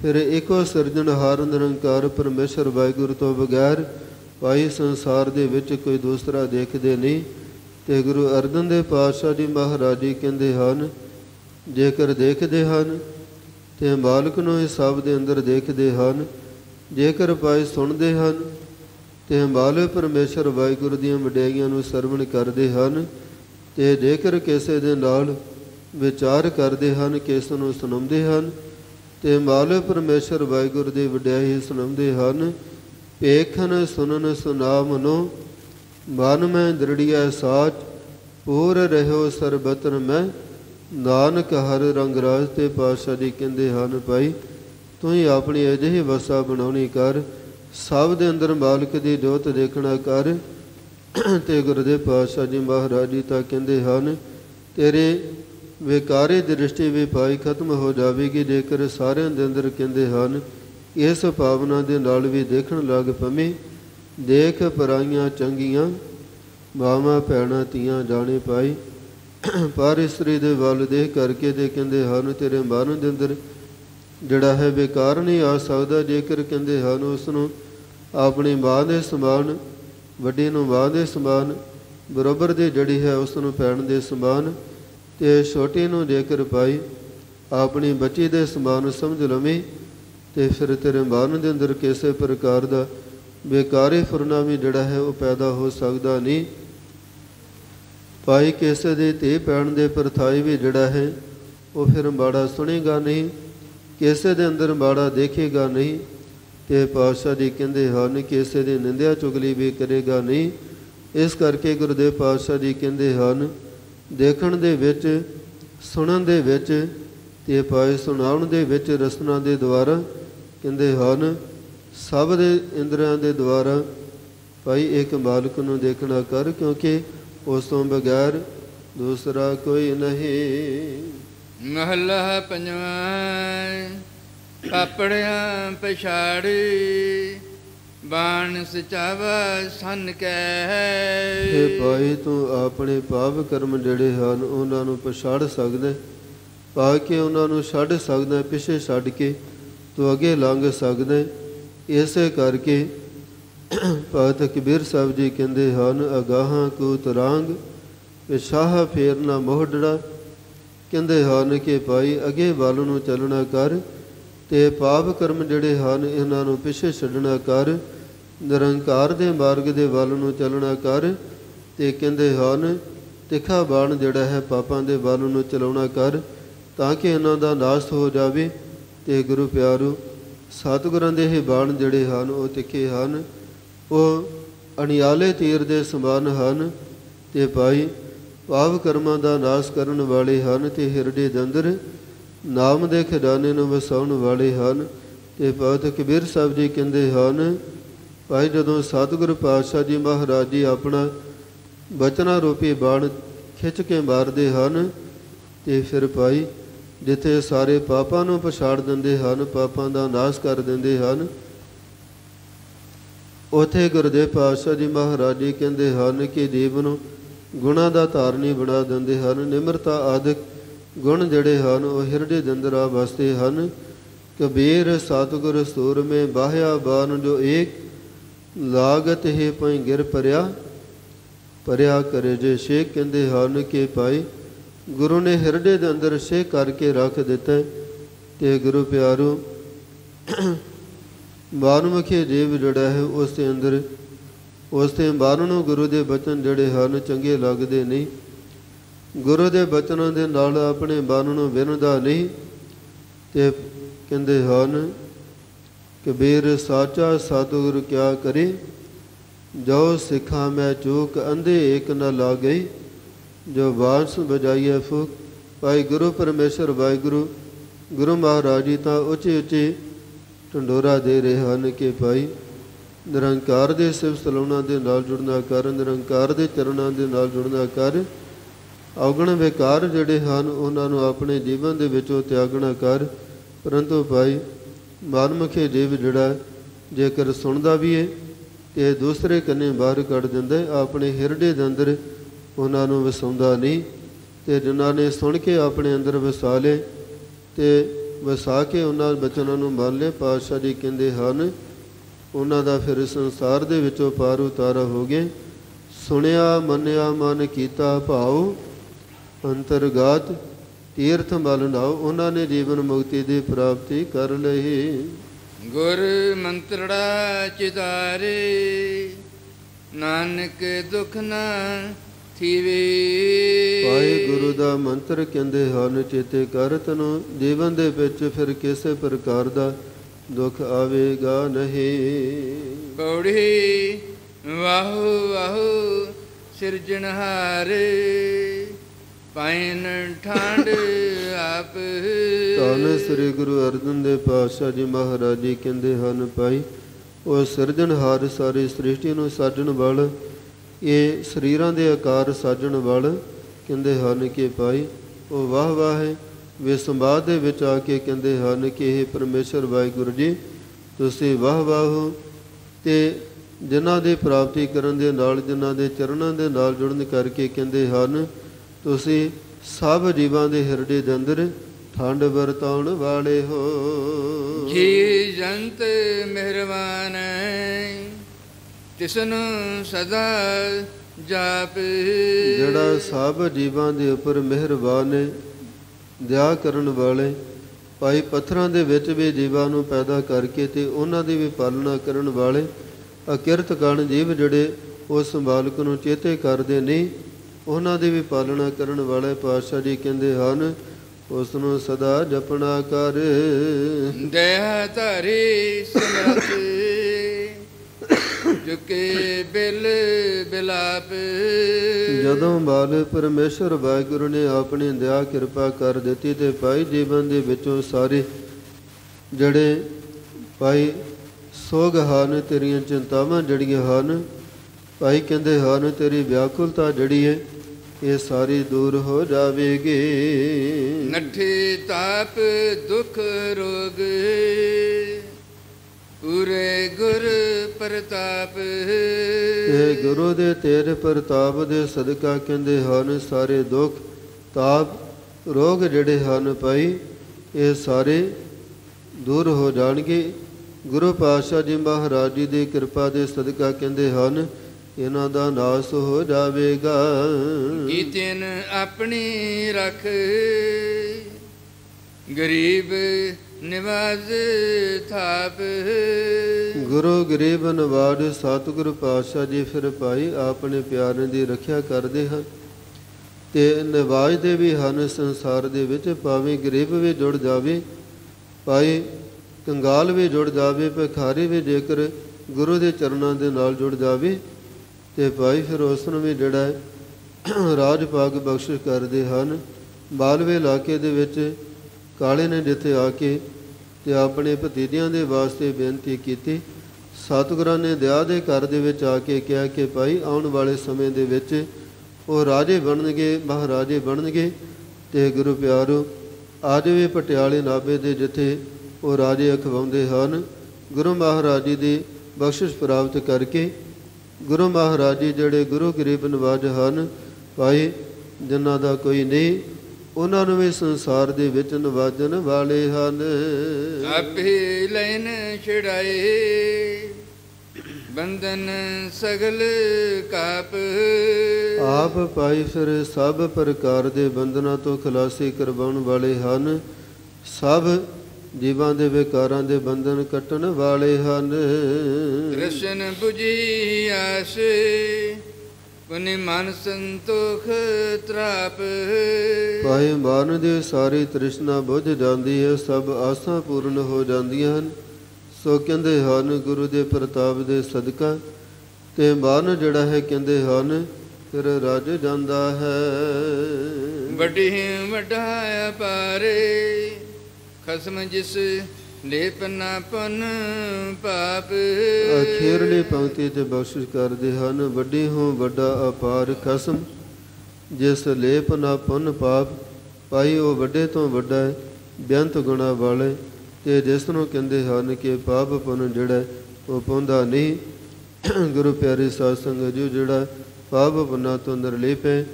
ਫਿਰ ਇੱਕੋ ਸਿਰਜਣਹਾਰ ਨਿਰੰਕਾਰ ਪਰਮੇਸ਼ਰ ਵਾਹਿਗੁਰੂ ਤੋਂ ਬਗੈਰ ਭਾਈ ਸੰਸਾਰ ਦੇ ਵਿੱਚ ਕੋਈ ਦੂਸਰਾ ਦੇਖਦੇ ਨਹੀਂ। ਤੇ ਗੁਰੂ ਅਰਜਨ ਦੇਵ ਪਾਤਸ਼ਾਹ ਜੀ ਮਹਾਰਾਜ ਜੀ ਕਹਿੰਦੇ ਹਨ, ਜੇਕਰ ਦੇਖਦੇ ਹਨ ਤੇ ਮਾਲਕ ਨੂੰ ਇਹ ਸਭ ਦੇ ਅੰਦਰ ਦੇਖਦੇ ਹਨ, ਜੇਕਰ ਭਾਈ ਸੁਣਦੇ ਹਨ, ਤੇ ਮਾਲਕ ਪਰਮੇਸ਼ਰ ਵਾਹਿਗੁਰੂ ਦੀਆਂ ਵਡਿਆਈਆਂ ਨੂੰ ਸਰਵਣ ਕਰਦੇ ਹਨ, ਤੇ ਜੇਕਰ ਕਿਸੇ ਦੇ ਨਾਲ ਵਿਚਾਰ ਕਰਦੇ ਹਨ ਕਿਸ ਨੂੰ ਸੁਣਾਉਂਦੇ ਹਨ, ਤੇ ਮਾਲਕ ਪਰਮੇਸ਼ਰ ਵਾਹਿਗੁਰੂ ਦੀ ਵਡਿਆਈ ਸੁਣਾਉਂਦੇ ਹਨ ਵੇਖਣ ਸੁਨਨ ਸੁਨਾਮ ਮਨ ਮੈਂ ਦ੍ਰਿੜੀਐ ਸਾਚ, ਪੂਰ ਰਹਿਓ ਸਰਬਤਨ ਮੈਂ ਨਾਨਕ ਹਰ ਰੰਗਰਾਜ ਤੇ ਪਾਤਸ਼ਾਹ ਜੀ ਕਹਿੰਦੇ ਹਨ, ਭਾਈ ਤੁਸੀਂ ਆਪਣੀ ਅਜਿਹੀ ਵਸਾ ਬਣਾਉਣੀ ਕਰ, ਸਭ ਦੇ ਅੰਦਰ ਮਾਲਕ ਦੀ ਜੋਤ ਦੇਖਣਾ ਕਰ। ਤੇ ਗੁਰਦੇਵ ਪਾਤਸ਼ਾਹ ਜੀ ਮਹਾਰਾਜ ਜੀ ਤਾਂ ਕਹਿੰਦੇ ਹਨ, ਤੇਰੇ ਵਿਕਾਰੇ ਦ੍ਰਿਸ਼ਟੀ ਵੀ ਭਾਈ ਖਤਮ ਹੋ ਜਾਵੇਗੀ, ਜੇਕਰ ਸਾਰਿਆਂ ਦੇ ਅੰਦਰ ਕਹਿੰਦੇ ਹਨ, ਇਸ ਭਾਵਨਾ ਦੇ ਨਾਲ ਵੀ ਦੇਖਣ ਲੱਗ ਪਵੇਂ। ਦੇਖ ਪਰਾਈਆਂ ਚੰਗੀਆਂ, ਮਾਵਾਂ, ਭੈਣਾਂ ਤੀਆਂ ਜਾਣੇ ਪਾਈ ਪਰ ਇਸਤਰੀ ਦੇ ਵੱਲ ਦੇਖ ਕਰਕੇ ਤੇ ਕਹਿੰਦੇ ਹਨ, ਤੇਰੇ ਮਨ ਦੇ ਅੰਦਰ ਜਿਹੜਾ ਹੈ ਬੇਕਾਰ ਨਹੀਂ ਆ ਸਕਦਾ। ਜੇਕਰ ਕਹਿੰਦੇ ਹਨ ਉਸ ਨੂੰ ਆਪਣੀ ਮਾਂ ਦੇ ਸਮਾਨ, ਵੱਡੀ ਨੂੰ ਮਾਂ ਦੇ ਸਮਾਨ, ਬਰਾਬਰ ਦੀ ਜੜੀ ਹੈ ਉਸ ਨੂੰ ਭੈਣ ਦੇ ਸਮਾਨ ਤੇ ਛੋਟੀ ਨੂੰ ਜੇਕਰ ਪਾਈ ਆਪਣੀ ਬੱਚੀ ਦੇ ਸਮਾਨ ਸਮਝ ਲਵੇਂ, ਤੇ ਫਿਰ ਤੇਰੇ ਮਨ ਦੇ ਅੰਦਰ ਕਿਸੇ ਪ੍ਰਕਾਰ ਦਾ ਬੇਕਾਰੀ ਫੁਰਨਾ ਵੀ ਜਿਹੜਾ ਹੈ, ਉਹ ਪੈਦਾ ਹੋ ਸਕਦਾ ਨਹੀਂ। ਭਾਈ ਕਿਸੇ ਦੇ ਤੇ ਪੈਣ ਦੇ ਪਰਥਾਈ ਵੀ ਜਿਹੜਾ ਹੈ, ਉਹ ਫਿਰ ਬਾੜਾ ਸੁਣੇਗਾ ਨਹੀਂ ਕਿਸੇ ਦੇ ਅੰਦਰ ਮਾੜਾ ਦੇਖੇਗਾ ਨਹੀਂ, ਤੇ ਪਾਤਸ਼ਾਹ ਜੀ ਕਹਿੰਦੇ ਹਨ ਕਿਸੇ ਦੀ ਨਿੰਦਿਆ ਚੁਗਲੀ ਵੀ ਕਰੇਗਾ ਨਹੀਂ। ਇਸ ਕਰਕੇ ਗੁਰਦੇਵ ਪਾਤਸ਼ਾਹ ਜੀ ਕਹਿੰਦੇ ਹਨ, ਦੇਖਣ ਦੇ ਵਿੱਚ, ਸੁਣਨ ਦੇ ਵਿੱਚ ਤੇ ਪਾਏ ਸੁਣਾਉਣ ਦੇ ਵਿੱਚ ਰਸਨਾ ਦੇ ਦੁਆਰਾ ਕਹਿੰਦੇ ਹਨ, ਸਭ ਦੇ ਇੰਦਰਾਂ ਦੇ ਦੁਆਰਾ ਭਾਈ ਇੱਕ ਮਾਲਕ ਨੂੰ ਦੇਖਣਾ ਕਰ, ਕਿਉਂਕਿ ਉਸ ਤੋਂ ਬਗੈਰ ਦੂਸਰਾ ਕੋਈ ਨਹੀਂ ਮਹਲਾ ਪੰਜਵਾਂ ਪਾਪੜਿਆਂ ਪਛਾੜੀ ਬਾਣ ਸਚਾਵਾ ਸੰਨ ਕੈ ਭਾਈ ਤੂੰ ਆਪਣੇ ਪਾਪ ਕਰਮ ਜਿਹੜੇ ਹਨ ਉਹਨਾਂ ਨੂੰ ਪਛਾੜ ਸਕਦਾ ਹੈ। ਪਾ ਕੇ ਉਹਨਾਂ ਨੂੰ ਛੱਡ ਸਕਦਾ ਹੈ, ਪਿੱਛੇ ਛੱਡ ਕੇ ਤੂੰ ਅੱਗੇ ਲੰਘ ਸਕਦਾ ਹੈ। ਇਸੇ ਕਰਕੇ ਭਗਤ ਕਬੀਰ ਸਾਹਿਬ ਜੀ ਕਹਿੰਦੇ ਹਨ, ਅਗਾਹਾਂ ਕੋ ਤਰਾਂਗ ਪਿਛਾਹ ਫੇਰਨਾ ਮੋਹੜੜਾ ਕਹਿੰਦੇ ਹਨ ਕਿ ਭਾਈ, ਅਗੇ ਵੱਲ ਨੂੰ ਚੱਲਣਾ ਕਰ, ਤੇ ਪਾਪ ਕਰਮ ਜਿਹੜੇ ਹਨ, ਇਹਨਾਂ ਨੂੰ ਪਿੱਛੇ ਛੱਡਣਾ ਕਰ। ਨਿਰੰਕਾਰ ਦੇ ਮਾਰਗ ਦੇ ਵੱਲ ਨੂੰ ਚੱਲਣਾ ਕਰ, ਤੇ ਕਹਿੰਦੇ ਹਨ, ਤਿੱਖਾ ਬਾਣ ਜਿਹੜਾ ਹੈ, ਪਾਪਾਂ ਦੇ ਵੱਲ ਨੂੰ ਚਲਾਉਣਾ ਕਰ, ਤਾਂ ਕਿ ਇਹਨਾਂ ਦਾ ਨਾਸ਼ ਹੋ ਜਾਵੇ। ਤੇ ਗੁਰੂ ਪਿਆਰੂ, ਸਤਿਗੁਰਾਂ ਦੇ ਇਹ ਬਾਣ ਜਿਹੜੇ ਹਨ, ਉਹ ਤਿੱਖੇ ਹਨ। ਉਹ ਅਣਿਆਲੇ ਤੀਰ ਦੇ ਸਮਾਨ ਹਨ ਤੇ ਭਾਈ ਪਾਪ ਕਰਮਾਂ ਦਾ ਨਾਸ਼ ਕਰਨ ਵਾਲੇ ਹਨ ਤੇ ਹਿਰਦੇ ਦੇ ਅੰਦਰ ਨਾਮ ਦੇ ਖਜ਼ਾਨੇ ਨੂੰ ਵਸਾਉਣ ਵਾਲੇ ਹਨ ਤੇ ਭਗਤ ਕਬੀਰ ਸਾਹਿਬ ਜੀ ਕਹਿੰਦੇ ਹਨ, ਭਾਈ ਜਦੋਂ ਸਤਿਗੁਰ ਪਾਤਸ਼ਾਹ ਜੀ ਮਹਾਰਾਜ ਜੀ ਆਪਣਾ ਬਚਨਾ ਰੂਪੀ ਬਾਣ ਖਿੱਚ ਕੇ ਮਾਰਦੇ ਹਨ ਤੇ ਫਿਰ ਭਾਈ ਜਿੱਥੇ ਸਾਰੇ ਪਾਪਾਂ ਨੂੰ ਪਛਾੜ ਦਿੰਦੇ ਹਨ, ਪਾਪਾਂ ਦਾ ਨਾਸ਼ ਕਰ ਦਿੰਦੇ ਹਨ ਉਥੇ ਗੁਰਦੇਵ ਪਾਤਸ਼ਾਹ ਜੀ ਮਹਾਰਾਜ ਜੀ ਕਹਿੰਦੇ ਹਨ ਕਿ ਜੀਵ ਨੂੰ ਗੁਣਾ ਦਾ ਧਾਰਨੀ ਬਣਾ ਦਿੰਦੇ ਹਨ, ਨਿਮਰਤਾ ਆਦਿਕ ਗੁਣ ਜਿਹੜੇ ਹਨ ਉਹ ਹਿਰਦੇ ਦੇ ਅੰਦਰ ਆ ਵਸਦੇ ਹਨ। ਕਬੀਰ, ਸਤਿਗੁਰ ਸੂਰ ਮੇ ਬਾਹਿਆ ਬਾਨ ਜੋ ਏਕ ਲਾਗਤ ਹੈ ਪਈ ਗਿਰ ਪਰਿਆ ਪਰਿਆ ਕਰੇ ਜੇ ਸ਼ੇਖ ਕਹਿੰਦੇ ਹਨ ਕਿ ਭਾਈ ਗੁਰੂ ਨੇ ਹਿਰਦੇ ਦੇ ਅੰਦਰ ਸੇ ਕਰਕੇ ਰੱਖ ਦਿੱਤਾ ਹੈ ਤੇ ਗੁਰੂ ਪਿਆਰੂ ਬਾਨਮੁਖੀ ਜੀਵ ਜਿਹੜਾ ਹੈ, ਉਸ ਦੇ ਅੰਦਰ, ਉਸ ਦੇ ਬਾਰਨ ਨੂੰ ਗੁਰੂ ਦੇ ਬਚਨ ਜਿਹੜੇ ਹਨ, ਚੰਗੇ ਲੱਗਦੇ ਨਹੀਂ। ਗੁਰੂ ਦੇ ਬਚਨਾਂ ਦੇ ਨਾਲ ਆਪਣੇ ਮਨ ਨੂੰ ਵਿਨਦਾ ਨਹੀਂ ਤੇ ਕਹਿੰਦੇ ਹਨ ਕਬੀਰ ਸਾਚਾ ਸਤਿਗੁਰ ਕਿਆ ਕਰੇ? ਜੋ ਸਿੱਖਾਂ ਮੈਂ ਚੂਕ ਅੰਧੇ ਏਕ ਨ ਲਾਗਈ, ਜੋ ਬਾਂਸ ਬਜਾਈਏ ਫੁਕ। ਭਾਈ ਗੁਰੂ ਪਰਮੇਸ਼ਰ, ਵਾਹਿਗੁਰੂ, ਗੁਰੂ ਮਹਾਰਾਜ ਜੀ ਤਾਂ ਉੱਚੇ ਉੱਚੇ ਢੰਡੋਰਾ ਦੇ ਰਹੇ ਹਨ ਕਿ ਭਾਈ, ਨਿਰੰਕਾਰ ਦੇ ਸਿਵ ਸਲਾਉਣਾ ਦੇ ਨਾਲ ਜੁੜਨਾ ਕਰ, ਨਿਰੰਕਾਰ ਦੇ ਚਰਨਾਂ ਦੇ ਨਾਲ ਜੁੜਨਾ ਕਰ। ਔਗਣ ਵਿਕਾਰ ਜਿਹੜੇ ਹਨ, ਉਹਨਾਂ ਨੂੰ ਆਪਣੇ ਜੀਵਨ ਦੇ ਵਿੱਚੋਂ ਤਿਆਗਣਾ ਕਰ। ਪਰੰਤੂ ਭਾਈ, ਮਨਮੁਖੀ ਜੀਵ ਜਿਹੜਾ, ਜੇਕਰ ਸੁਣਦਾ ਵੀ ਹੈ ਤੇ ਦੂਸਰੇ ਕੰਨੇ ਬਾਹਰ ਕੱਢ ਦਿੰਦਾ ਆਪਣੇ ਹਿਰਦੇ ਦੇ ਅੰਦਰ ਉਹਨਾਂ ਨੂੰ ਵਸਾਉਂਦਾ ਨਹੀਂ। ਤੇ ਜਿਨ੍ਹਾਂ ਨੇ ਸੁਣ ਕੇ ਆਪਣੇ ਅੰਦਰ ਵਸਾ ਲਏ, ਤੇ ਵਸਾ ਕੇ ਉਹਨਾਂ ਬਚਨਾਂ ਨੂੰ ਮੰਨ ਪਾਤਸ਼ਾਹ ਜੀ ਕਹਿੰਦੇ ਹਨ, ਉਹਨਾਂ ਦਾ ਫਿਰ ਸੰਸਾਰ ਦੇ ਵਿੱਚੋਂ ਪਾਰ ਉਤਾਰਾ ਹੋ ਗਏ। ਸੁਣਿਆ, ਮੰਨਿਆ, ਮਨ ਕੀਤਾ, ਭਾਉ, ਅੰਤਰਗਤ, ਤੀਰਥ ਮਲ ਨਾਉ, ਉਹਨਾਂ ਨੇ ਜੀਵਨ ਮੁਕਤੀ ਦੀ ਪ੍ਰਾਪਤੀ ਕਰ ਲਈ। ਗੁਰ ਮੰਤਰੜਾ ਚਿਤਾਰੇ, ਨਾਨਕ ਦੁਖ ਨਾ ਥੀਵੇ ਪਾਏ ਗੁਰੂ ਦਾ ਮੰਤਰ ਕਹਿੰਦੇ ਹਨ ਚੇਤੇ ਕਰ ਤੈਨੂੰ ਜੀਵਨ ਦੇ ਵਿੱਚ ਫਿਰ ਕਿਸੇ ਪ੍ਰਕਾਰ ਦਾ ਦੁੱਖ ਆਵੇਗਾ ਨਹੀਂ। ਪੌੜੀ ਵਾਹੂ ਵਾਹੂ ਸਿਰਜਣਹਾਰ ਪਾਇਨ ਠਾਂਡ ਆਪ। ਧੰਨ ਸ੍ਰੀ ਗੁਰੂ ਅਰਜਨ ਦੇਵ ਪਾਤਸ਼ਾਹ ਜੀ ਮਹਾਰਾਜ ਜੀ ਕਹਿੰਦੇ ਹਨ ਭਾਈ ਉਹ ਸਿਰਜਣਹਾਰ ਸਾਰੀ ਸ੍ਰਿਸ਼ਟੀ ਨੂੰ ਸਾਜਣ ਵਾਲ ਇਹ ਸਰੀਰਾਂ ਦੇ ਆਕਾਰ ਸਾਜਣ ਵਾਲ ਕਹਿੰਦੇ ਹਨ ਕਿ ਭਾਈ, ਉਹ ਵਾਹ ਵਾਹ ਹੈ। ਵੇ ਸੰਵਾਦ ਦੇ ਵਿੱਚ ਆ ਕੇ ਕਹਿੰਦੇ ਹਨ ਕਿ ਇਹ ਪਰਮੇਸ਼ਰ ਵਾਹਿਗੁਰੂ ਜੀ, ਤੁਸੀਂ ਵਾਹ ਵਾਹ ਹੋ। ਤੇ ਜਿਨ੍ਹਾਂ ਦੀ ਪ੍ਰਾਪਤੀ ਕਰਨ ਦੇ ਨਾਲ, ਜਿਨ੍ਹਾਂ ਦੇ ਚਰਨਾਂ ਦੇ ਨਾਲ ਜੁੜਨ ਕਰਕੇ ਕਹਿੰਦੇ ਹਨ, ਤੁਸੀਂ ਸਭ ਜੀਵਾਂ ਦੇ ਹਿਰਦੇ ਦੇ ਅੰਦਰ ਠੰਡ ਵਰਤਾਉਣ ਵਾਲੇ ਹੋ। ਜੀ ਜੰਤ ਮਿਹਰਬਾਨ। ਤਿਸਨ ਸਦਾ ਜਾਪ। ਜਿਹੜਾ ਸਭ ਜੀਵਾਂ ਦੇ ਉੱਪਰ ਮਿਹਰਬਾਨ ਹੈ ਦਇਆ ਕਰਨ ਵਾਲੇ ਭਾਈ ਪੱਥਰਾਂ ਦੇ ਵਿੱਚ ਵੀ ਜੀਵਾਂ ਨੂੰ ਪੈਦਾ ਕਰਕੇ ਤੇ ਉਹਨਾਂ ਦੀ ਵੀ ਪਾਲਣਾ ਕਰਨ ਵਾਲੇ ਅਕਿਰਤ ਗਣ ਜੀਵ ਜਿਹੜੇ ਉਸ ਸੰਭਾਲਕ ਨੂੰ ਚੇਤੇ ਕਰਦੇ ਨਹੀਂ ਉਹਨਾਂ ਦੀ ਵੀ ਪਾਲਣਾ ਕਰਨ ਵਾਲੇ ਪਾਤਸ਼ਾਹ ਜੀ ਕਹਿੰਦੇ ਹਨ ਉਸ ਨੂੰ ਸਦਾ ਜਪਣਾ ਕਰ। ਦਇਆ ਧਾਰੀ ਸਿਮਰਤ ਚੁਕੇ ਬਿਲ ਬਿਲਾਪ। ਜਦੋਂ ਬਾਲ ਪਰਮੇਸ਼ਰ ਵਾਹਿਗੁਰੂ ਨੇ ਆਪਣੀ ਦਇਆ ਕਿਰਪਾ ਕਰ ਦਿੱਤੀ ਤੇ ਭਾਈ ਜੀਵਨ ਦੇ ਵਿੱਚੋਂ ਸਾਰੇ ਜਿਹੜੇ ਭਾਈ ਸੋਗ ਹਨ ਤੇਰੀਆਂ ਚਿੰਤਾਵਾਂ ਜੜੀਆਂ ਹਨ ਭਾਈ ਕਹਿੰਦੇ ਹਨ ਤੇਰੀ ਵਿਆਕੁਲਤਾ ਜੜੀ ਹੈ ਇਹ ਸਾਰੀ ਦੂਰ ਹੋ ਜਾਵੇਗੀ। ਨਠੇ ਤਾਪ ਦੁਖ ਰੋਗ। ਪੂਰੇ ਗੁਰ ਪ੍ਰਤਾਪ ਇਹ ਗੁਰੂ ਦੇ ਤੇਰੇ ਪ੍ਰਤਾਪ ਦੇ ਸਦਕਾ ਕਹਿੰਦੇ ਹਨ ਸਾਰੇ ਦੁੱਖ ਤਾਪ ਰੋਗ ਜਿਹੜੇ ਹਨ ਭਾਈ ਇਹ ਸਾਰੇ ਦੂਰ ਹੋ ਜਾਣਗੇ। ਗੁਰੂ ਪਾਤਸ਼ਾਹ ਜੀ ਮਹਾਰਾਜ ਜੀ ਦੀ ਕਿਰਪਾ ਦੇ ਸਦਕਾ ਕਹਿੰਦੇ ਹਨ ਇਹਨਾਂ ਦਾ ਨਾਸ ਹੋ ਜਾਵੇਗਾ। ਕੀਤਨ ਆਪਣੀ ਰਖ। ਗਰੀਬ ਨਿਵਾਜ਼ ਥਾਪ। ਗੁਰੂ ਗਰੀਬ ਨਵਾਜ ਸਤਿਗੁਰ ਪਾਤਸ਼ਾਹ ਜੀ ਫਿਰ ਭਾਈ ਆਪਣੇ ਪਿਆਰਿਆਂ ਦੀ ਰੱਖਿਆ ਕਰਦੇ ਹਨ। ਤੇ ਨਿਵਾਜਦੇ ਵੀ ਹਨ, ਸੰਸਾਰ ਦੇ ਵਿੱਚ ਭਾਵੇਂ ਗਰੀਬ ਵੀ ਜੁੜ ਜਾਵੇ, ਭਾਈ ਕੰਗਾਲ ਵੀ ਜੁੜ ਜਾਵੇ, ਭਿਖਾਰੀ ਵੀ ਜੇਕਰ ਗੁਰੂ ਦੇ ਚਰਨਾਂ ਦੇ ਨਾਲ ਜੁੜ ਜਾਵੇ, ਤੇ ਭਾਈ ਫਿਰ ਉਸ ਨੂੰ ਵੀ ਜਿਹੜਾ ਰਾਜ ਭਾਗ ਬਖਸ਼ਿਸ਼ ਕਰਦੇ ਹਨ। ਬਾਲਵੇ ਇਲਾਕੇ ਦੇ ਵਿੱਚ ਕਾਲੇ ਨੇ ਜਿੱਥੇ ਆ ਕੇ ਤੇ ਆਪਣੇ ਭਤੀਜਿਆਂ ਦੇ ਵਾਸਤੇ ਬੇਨਤੀ ਕੀਤੀ, ਸਤਿਗੁਰਾਂ ਨੇ ਦਇਆ ਦੇ ਘਰ ਦੇ ਵਿੱਚ ਆ ਕੇ ਕਿਹਾ ਕਿ ਭਾਈ ਆਉਣ ਵਾਲੇ ਸਮੇਂ ਦੇ ਵਿੱਚ ਉਹ ਰਾਜੇ ਬਣਨਗੇ, ਮਹਾਰਾਜੇ ਬਣਨਗੇ ਤੇ ਗੁਰੂ ਪਿਆਰੋ ਅੱਜ ਵੀ ਪਟਿਆਲੇ ਨਾਬੇ ਦੇ ਜਿੱਥੇ ਉਹ ਰਾਜੇ ਅਖਵਾਉਂਦੇ ਹਨ, ਗੁਰੂ ਮਹਾਰਾਜ ਜੀ ਦੀ ਬਖਸ਼ਿਸ਼ ਪ੍ਰਾਪਤ ਕਰਕੇ, ਗੁਰੂ ਮਹਾਰਾਜ ਜੀ ਜਿਹੜੇ ਗੁਰੂ ਗਰੀਬ ਨਵਾਜ ਹਨ, ਭਾਈ ਜਿਨ੍ਹਾਂ ਦਾ ਕੋਈ ਨਹੀਂ ਉਹਨਾਂ ਨੂੰ ਵੀ ਸੰਸਾਰ ਦੇ ਵਿੱਚ ਨਵਾਜਣ ਵਾਲੇ ਹਨ। ਆਪੇ ਲੈਨ ਛੜਾਏ ਬੰਧਨ ਸਗਲ ਕਾਪ। ਆਪ ਭਾਈ ਫਿਰ ਸਭ ਪ੍ਰਕਾਰ ਦੇ ਬੰਧਨਾਂ ਤੋਂ ਖਲਾਸੀ ਕਰਵਾਉਣ ਵਾਲੇ ਹਨ। ਸਭ ਜੀਵਾਂ ਦੇ ਵਿਕਾਰਾਂ ਦੇ ਬੰਧਨ ਕੱਟਣ ਵਾਲੇ ਹਨ। ਰਸ਼ਨ 부ਜੀ ਆਸ ਪੁਨੇ ਮਨ ਸੰਤੋਖ ਤਰਾਪ ਭਾਈ ਮਨ ਦੀ ਸਾਰੀ ਤ੍ਰਿਸ਼ਨਾ ਬੁੱਝ ਜਾਂਦੀ ਹੈ ਸਭ ਆਸਾਂ ਪੂਰਨ ਹੋ ਜਾਂਦੀਆਂ ਹਨ। ਸੋ ਕਹਿੰਦੇ ਹਨ ਗੁਰੂ ਦੇ ਪ੍ਰਤਾਪ ਦੇ ਸਦਕਾ ਤੇ ਮਨ ਜਿਹੜਾ ਹੈ ਕਹਿੰਦੇ ਹਨ ਫਿਰ ਰਜ ਜਾਂਦਾ ਹੈ। ਵੱਡੀ ਵੱਡਾ ਅਪਾਰੇ ਖਸਮ ਜਿਸ ਲੇਪ ਪਨ ਪਾਪ। ਅਖੀਰਲੀ ਪੰਕਤੀ ਤੇ ਬਖਸ਼ਿਸ਼ ਕਰਦੇ ਹਨ। ਵੱਡੀ ਹੋ ਵੱਡਾ ਅਪਾਰ ਖਸਮ। ਜਿਸ ਲੇਪ ਨਾ ਪਾਪ ਪਾਈ ਉਹ ਵੱਡੇ ਤੋਂ ਵੱਡਾ ਹੈ, ਬੇਅੰਤ ਗੁਣਾ ਵਾਲੇ। ਤੇ ਜਿਸ ਨੂੰ ਕਹਿੰਦੇ ਹਨ ਕਿ ਪਾਪ ਪੁੰਨ ਜਿਹੜਾ ਉਹ ਪਾਉਂਦਾ ਨਹੀਂ। ਗੁਰੂ ਪਿਆਰੇ ਸਾਧ ਸੰਗਤ ਜੀ ਜਿਹੜਾ ਪਾਪ ਪੁੰਨਾਂ ਤੋਂ ਨਿਰਲੇਪ ਹੈ,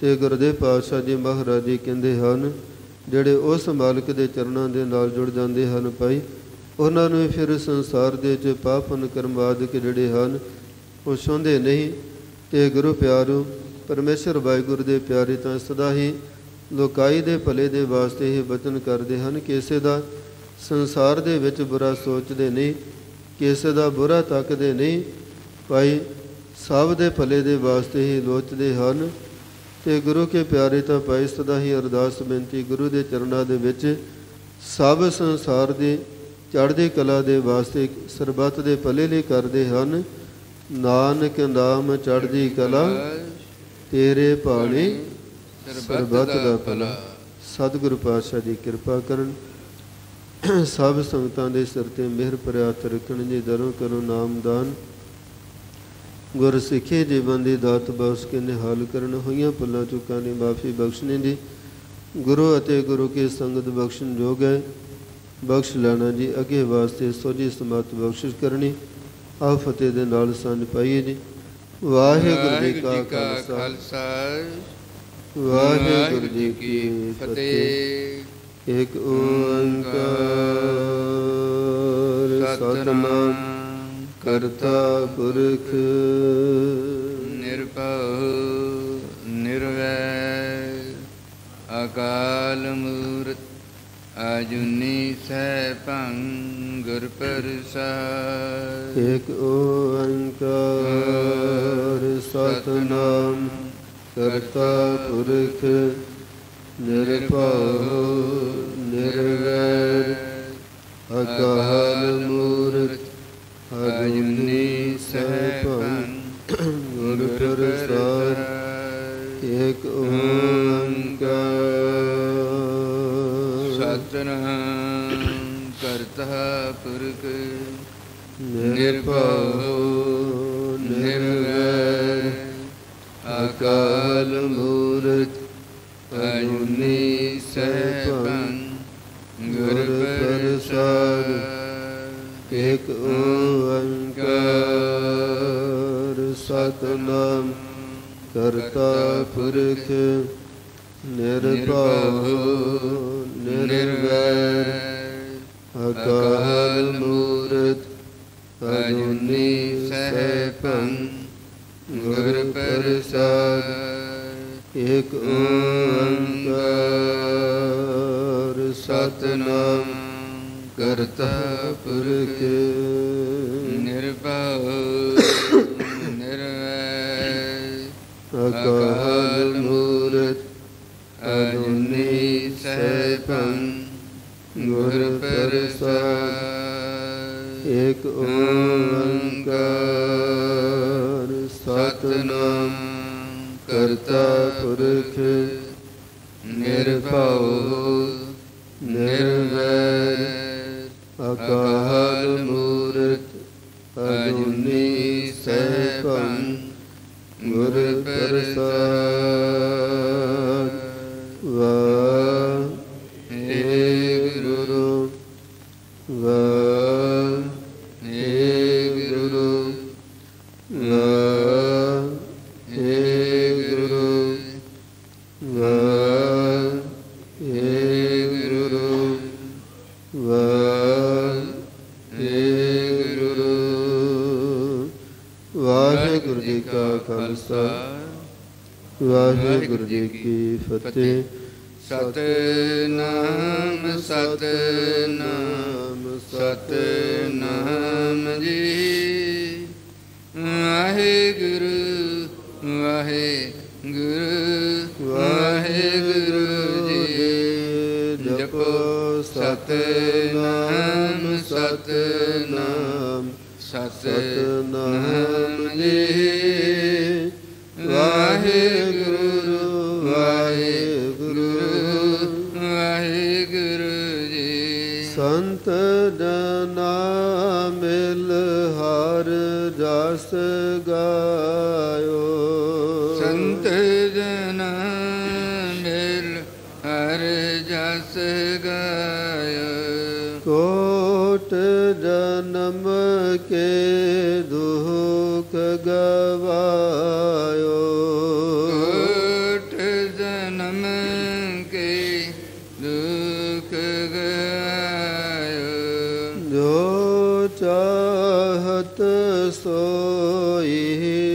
ਤੇ ਗੁਰਦੇਵ ਪਾਤਸ਼ਾਹ ਜੀ ਮਹਾਰਾਜ ਜੀ ਕਹਿੰਦੇ ਹਨ ਜਿਹੜੇ ਉਸ ਮਾਲਕ ਦੇ ਚਰਨਾਂ ਦੇ ਨਾਲ ਜੁੜ ਜਾਂਦੇ ਹਨ ਭਾਈ, ਉਹਨਾਂ ਨੂੰ ਫਿਰ ਸੰਸਾਰ ਦੇ ਵਿੱਚ ਪਾਪਨ ਕਰਮ ਆਦਿਕ ਜਿਹੜੇ ਹਨ, ਉਹ ਛੋਂਦੇ ਨਹੀਂ ਤੇ ਗੁਰੂ ਪਿਆਰੋ, ਪਰਮੇਸ਼ਰ ਵਾਹਿਗੁਰੂ ਦੇ ਪਿਆਰੇ ਤਾਂ ਸਦਾ ਹੀ ਲੋਕਾਈ ਦੇ ਭਲੇ ਦੇ ਵਾਸਤੇ ਹੀ ਬਚਨ ਕਰਦੇ ਹਨ। ਕਿਸੇ ਦਾ ਸੰਸਾਰ ਦੇ ਵਿੱਚ ਬੁਰਾ ਸੋਚਦੇ ਨਹੀਂ, ਕਿਸੇ ਦਾ ਬੁਰਾ ਤੱਕਦੇ ਨਹੀਂ, ਭਾਈ, ਸਭ ਦੇ ਭਲੇ ਦੇ ਵਾਸਤੇ ਹੀ ਲੋਚਦੇ ਹਨ। ਤੇ ਗੁਰੂ ਕੇ ਪਿਆਰੇ ਤਾਂ ਭਾਈ ਸਦਾ ਹੀ ਅਰਦਾਸ ਬੇਨਤੀ ਗੁਰੂ ਦੇ ਚਰਨਾਂ ਦੇ ਵਿੱਚ ਸਭ ਸੰਸਾਰ ਦੇ ਚੜ੍ਹਦੀ ਕਲਾ ਦੇ ਵਾਸਤੇ ਸਰਬੱਤ ਦੇ ਭਲੇ ਲਈ ਕਰਦੇ ਹਨ। ਨਾਨਕ ਨਾਮ ਚੜ੍ਹਦੀ ਕਲਾ, ਤੇਰੇ ਭਾਣੇ ਸਰਬੱਤ ਦਾ ਭਲਾ। ਸਤਿਗੁਰੂ ਪਾਤਸ਼ਾਹ ਦੀ ਕਿਰਪਾ ਕਰਨ। ਸਭ ਸੰਗਤਾਂ ਦੇ ਸਿਰ ਤੇ ਮਿਹਰ ਭਰਿਆ ਹੱਥ ਰੱਖਣ ਜੀ, ਦਰੋਂ ਕਰੋ ਨਾਮਦਾਨ ਗੁਰ ਸਿੱਖੇ ਜੀਵਨ ਦੀ ਦਾਤ ਬਖਸ਼ ਕੇ ਨਿਹਾਲ ਕਰਨ ਹੋਈਆਂ ਭੁੱਲਾਂ ਚੁੱਕਾਂ ਦੀ ਮਾਫੀ ਬਖਸ਼ਣੇ ਦੀ। ਗੁਰੂ ਅਤੇ ਗੁਰੂ ਕੀ ਸੰਗਤ ਬਖਸ਼ਣ ਜੋਗ ਹੈ। ਬਖਸ਼ ਲੈਣਾ ਜੀ ਅੱਗੇ ਵਾਸਤੇ ਸੋਝੀ ਸਮਤ ਬਖਸ਼ਿਸ਼ ਕਰਨੀ। ਆ ਫਤਿਹ ਦੇ ਨਾਲ ਸੰਜ ਪਾਈਏ ਜੀ। ਵਾਹਿਗੁਰੂ ਜੀ ਕਾ ਖਾਲਸਾ। ਖਾਲਸਾ। ਵਾਹਿਗੁਰੂ ਜੀ ਕੀ ਫਤਿਹ। ਇੱਕ ਓੰਕਾਰ ਕਰਤਾ ਪੁਰਖ ਨਿਰਭਉ ਨਿਰਵੈਰ ਅਕਾਲ ਮੂਰਤ ਅਜੁਨੀ ਸੈਭੰ ਗੁਰ ਪ੍ਰਸਾਦ। ਇੱਕ ਓੰਕਾਰ ਸਤਨਾਮ ਕਰਤਾ ਪੁਰਖ ਨਿਰਭਉ ਨਿਰਵੈਰ ਅਕਾਲ ਇੱਕ ਓੰਕਾਰ ਸਤਨਾਮ ਕਰਤਾ ਪੁਰਖ ਨਿਰਭਉ ਨਿਰਵੈਰ ਅਕਾਲ ਮੂਰਤ ਅਜੁਨੀ ਸੈਭੰ ਗੁਰ ਪ੍ਰਸਾਦ ਇਕ ਓੰਕਾਰ ਸਤਨਾਮ ਕਰਤਾ ਪੁਰਖ ਨਿਰਭਉ ਨਿਰਵੈਰ ਵਾਹਿਗੁਰੂ ਵਾਹਿਗੁਰੂ ਜੀ ਕਾ ਖਾਲਸਾ ਵਾਹਿਗੁਰੂ ਜੀ ਕੀ ਫਤਿਹ। ਸਤਨਾਮ ਸਤਨਾਮ। ਸਤਨਾਮ ਸਤਨਾਮ ਸਤਨਾਮ ਜੀ। ਵਾਹਿਗੁਰੂ ਵਾਹਿਗੁਰੂ ਵਾਹਿਗੁਰੂ ਜੀ। ਸੰਤ ਜਨਾ ਮਿਲ ਹਰ ਜਸ ਗਾਇਓ के दुख गवायो। जन्म के दुख गवायो। जो चाहत सोई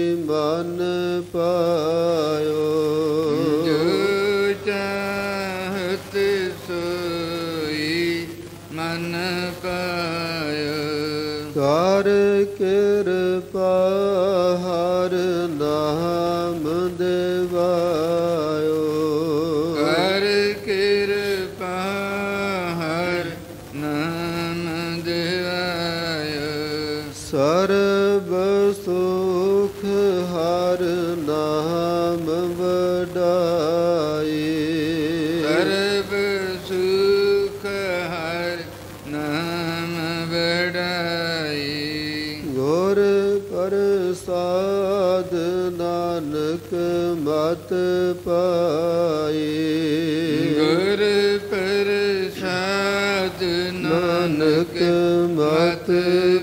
ਮਤ ਪਾਈ ਗੁਰ ਪ੍ਰਸਾਦ ਨਾਨਕ ਮਤ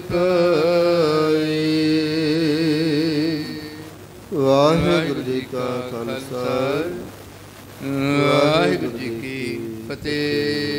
ਪਾਈ ਵਾਹਿਗੁਰੂ ਜੀ ਕਾ ਖਾਲਸਾ। ਵਾਹਿਗੁਰੂ ਜੀ ਕੀ ਫਤਿਹ।